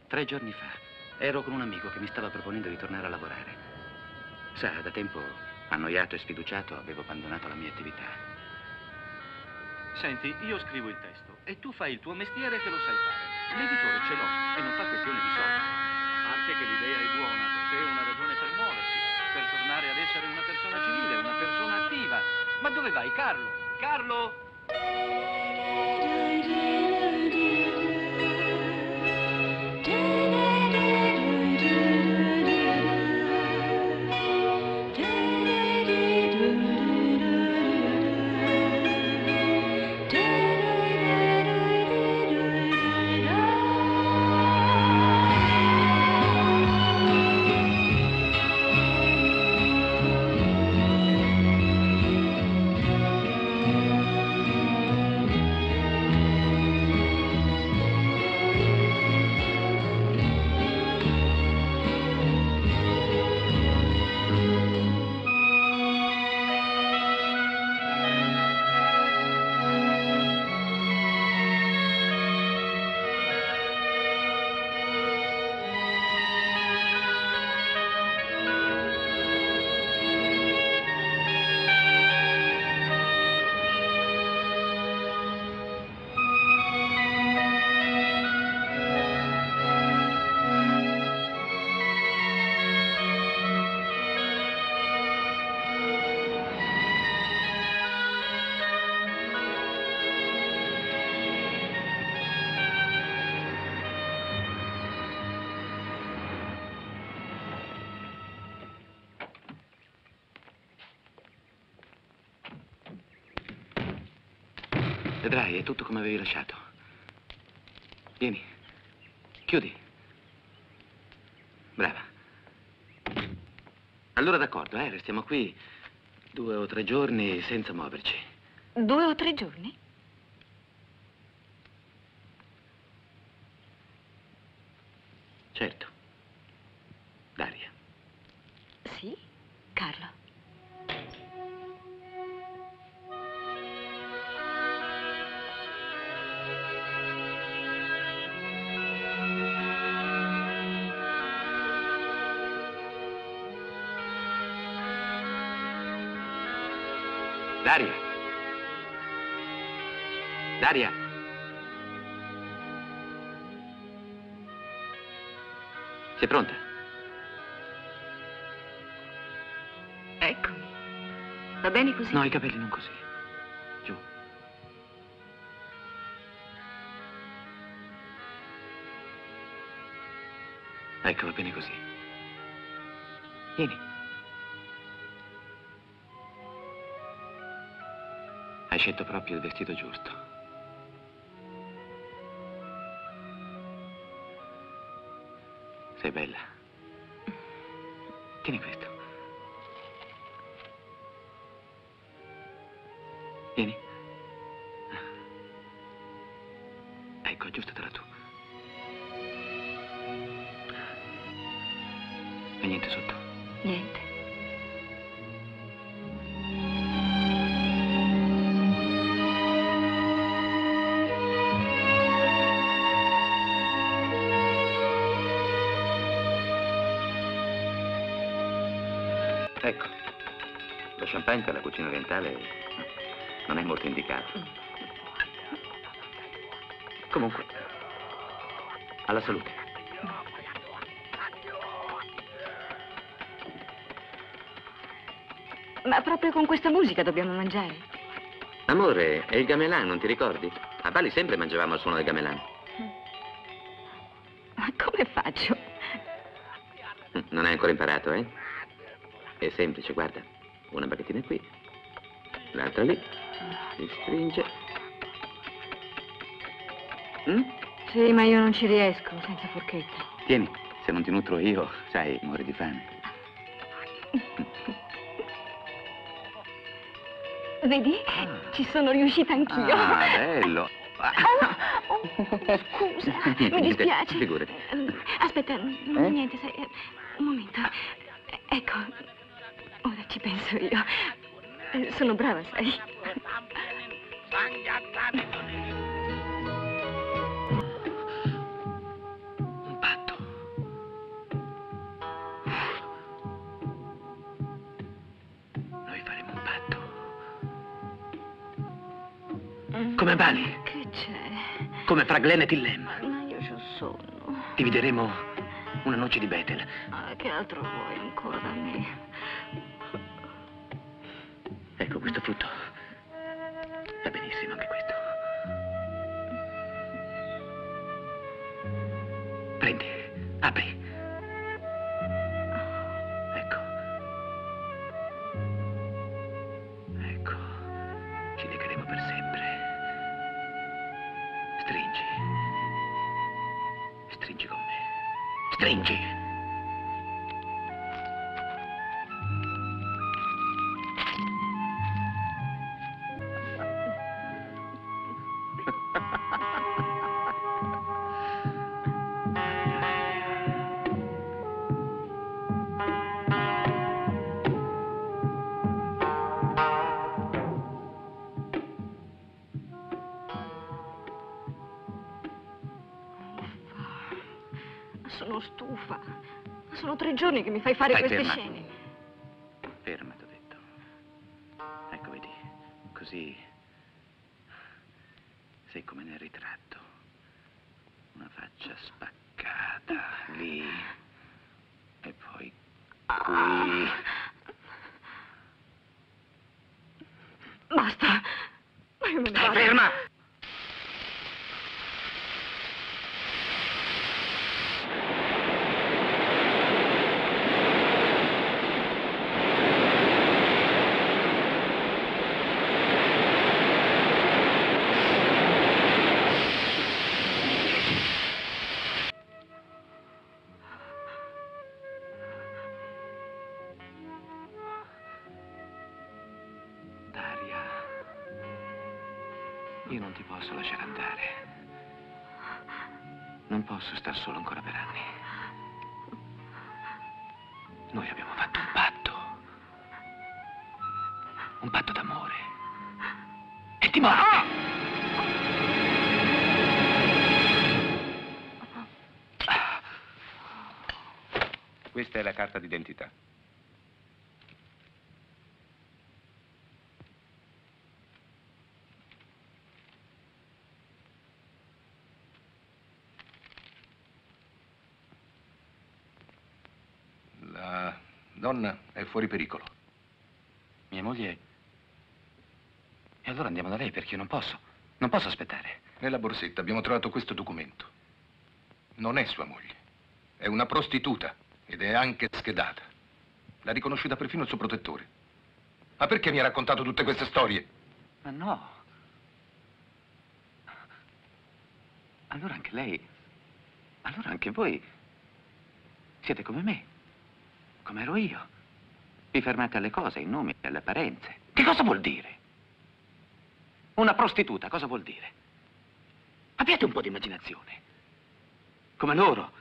Tre giorni fa ero con un amico che mi stava proponendo di tornare a lavorare. Sa, da tempo, annoiato e sfiduciato, avevo abbandonato la mia attività. Senti, io scrivo il testo e tu fai il tuo mestiere che lo sai fare. L'editore ce l'ho e non fa questione di soldi. A parte che l'idea è buona, persona civile, una persona attiva. Ma dove vai, Carlo? Carlo? Vedrai, è tutto come avevi lasciato. Vieni. Chiudi. Brava. Allora d'accordo, eh, restiamo qui due o tre giorni senza muoverci. Due o tre giorni? Pronta? Eccomi. Va bene così? No, i capelli non così. Giù. Ecco, va bene così. Vieni. Hai scelto proprio il vestito giusto. Sei bella. Tieni questo. Orientale non è molto indicato. Comunque, alla salute. Ma proprio con questa musica dobbiamo mangiare? Amore, è il gamelan, non ti ricordi? A Bali sempre mangiavamo al suono del gamelan. Ma come faccio? Non hai ancora imparato, eh? È semplice, guarda. Una bacchettina qui, l'altra lì, si stringe. Mm? Sì, ma io non ci riesco senza forchetta. Tieni, se non ti nutro io, sai, muori di fame. Vedi? Ci sono riuscita anch'io. Ah, bello. Oh, scusa, mi dispiace. Figurati. Aspetta, n- niente, sai, eh, un momento. Ecco, ora ci penso io. Eh, sono brava, sai. Un patto. Noi faremo un patto. Mm. Come Bali. Che c'è? Come fra Glenn e Tillem. Ma io ho sonno. Divideremo una noce di Bethel. Ah, che altro vuoi ancora da me? Questo frutto. Va benissimo anche questo. Prendi, apri. Che mi fai fare Stai queste ferma. scene. Io non ti posso lasciare andare. Non posso star solo ancora per anni. Noi abbiamo fatto un patto. Un patto d'amore. E di morte. Questa è la carta d'identità. La donna è fuori pericolo. Mia moglie... E allora andiamo da lei perché io non posso. Non posso aspettare. Nella borsetta abbiamo trovato questo documento. Non è sua moglie. È una prostituta ed è anche schedata. L'ha riconosciuta perfino il suo protettore. Ma perché mi ha raccontato tutte queste storie? Ma no. Allora anche lei... Allora anche voi... Siete come me. Come ero io. Vi fermate alle cose, ai nomi, alle apparenze. Che cosa vuol dire? Una prostituta, cosa vuol dire? Abbiate un po' di immaginazione. Come loro.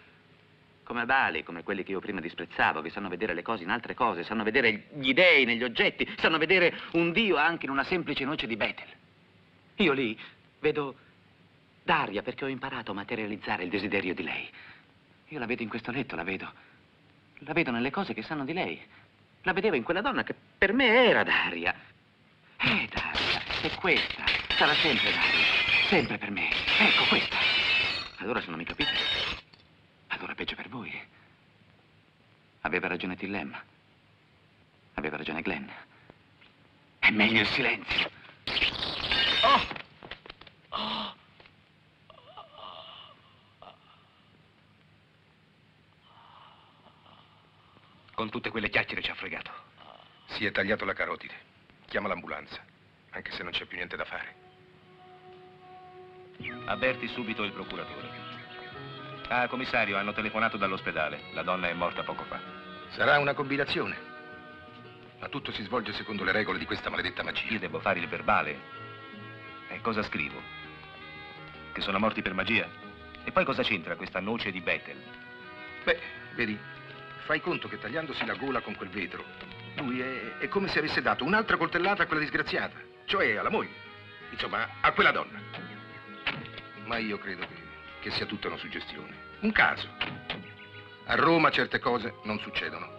Come Bali, come quelli che io prima disprezzavo, che sanno vedere le cose in altre cose, sanno vedere gli dei negli oggetti, sanno vedere un Dio anche in una semplice noce di Bethel. Io lì vedo Daria perché ho imparato a materializzare il desiderio di lei. Io la vedo in questo letto, la vedo. La vedo nelle cose che sanno di lei. La vedevo in quella donna che per me era Daria. È Daria, è questa. Sarà sempre Daria. Sempre per me. Ecco questa. Allora se non mi capite, allora peggio per voi. Aveva ragione Tillem. Aveva ragione Glenn. È meglio il silenzio. Oh! Con tutte quelle chiacchiere ci ha fregato. Si è tagliato la carotide. Chiama l'ambulanza, anche se non c'è più niente da fare. Avverti subito il procuratore. Ah, commissario, hanno telefonato dall'ospedale. La donna è morta poco fa. Sarà una combinazione. Ma tutto si svolge secondo le regole di questa maledetta magia. Io devo fare il verbale. E cosa scrivo? Che sono morti per magia? E poi cosa c'entra questa noce di Bethel? Beh, vedi, fai conto che tagliandosi la gola con quel vetro, lui è, è come se avesse dato un'altra coltellata a quella disgraziata, cioè alla moglie. Insomma, a quella donna. Ma io credo che, che sia tutta una suggestione. Un caso. A Roma certe cose non succedono.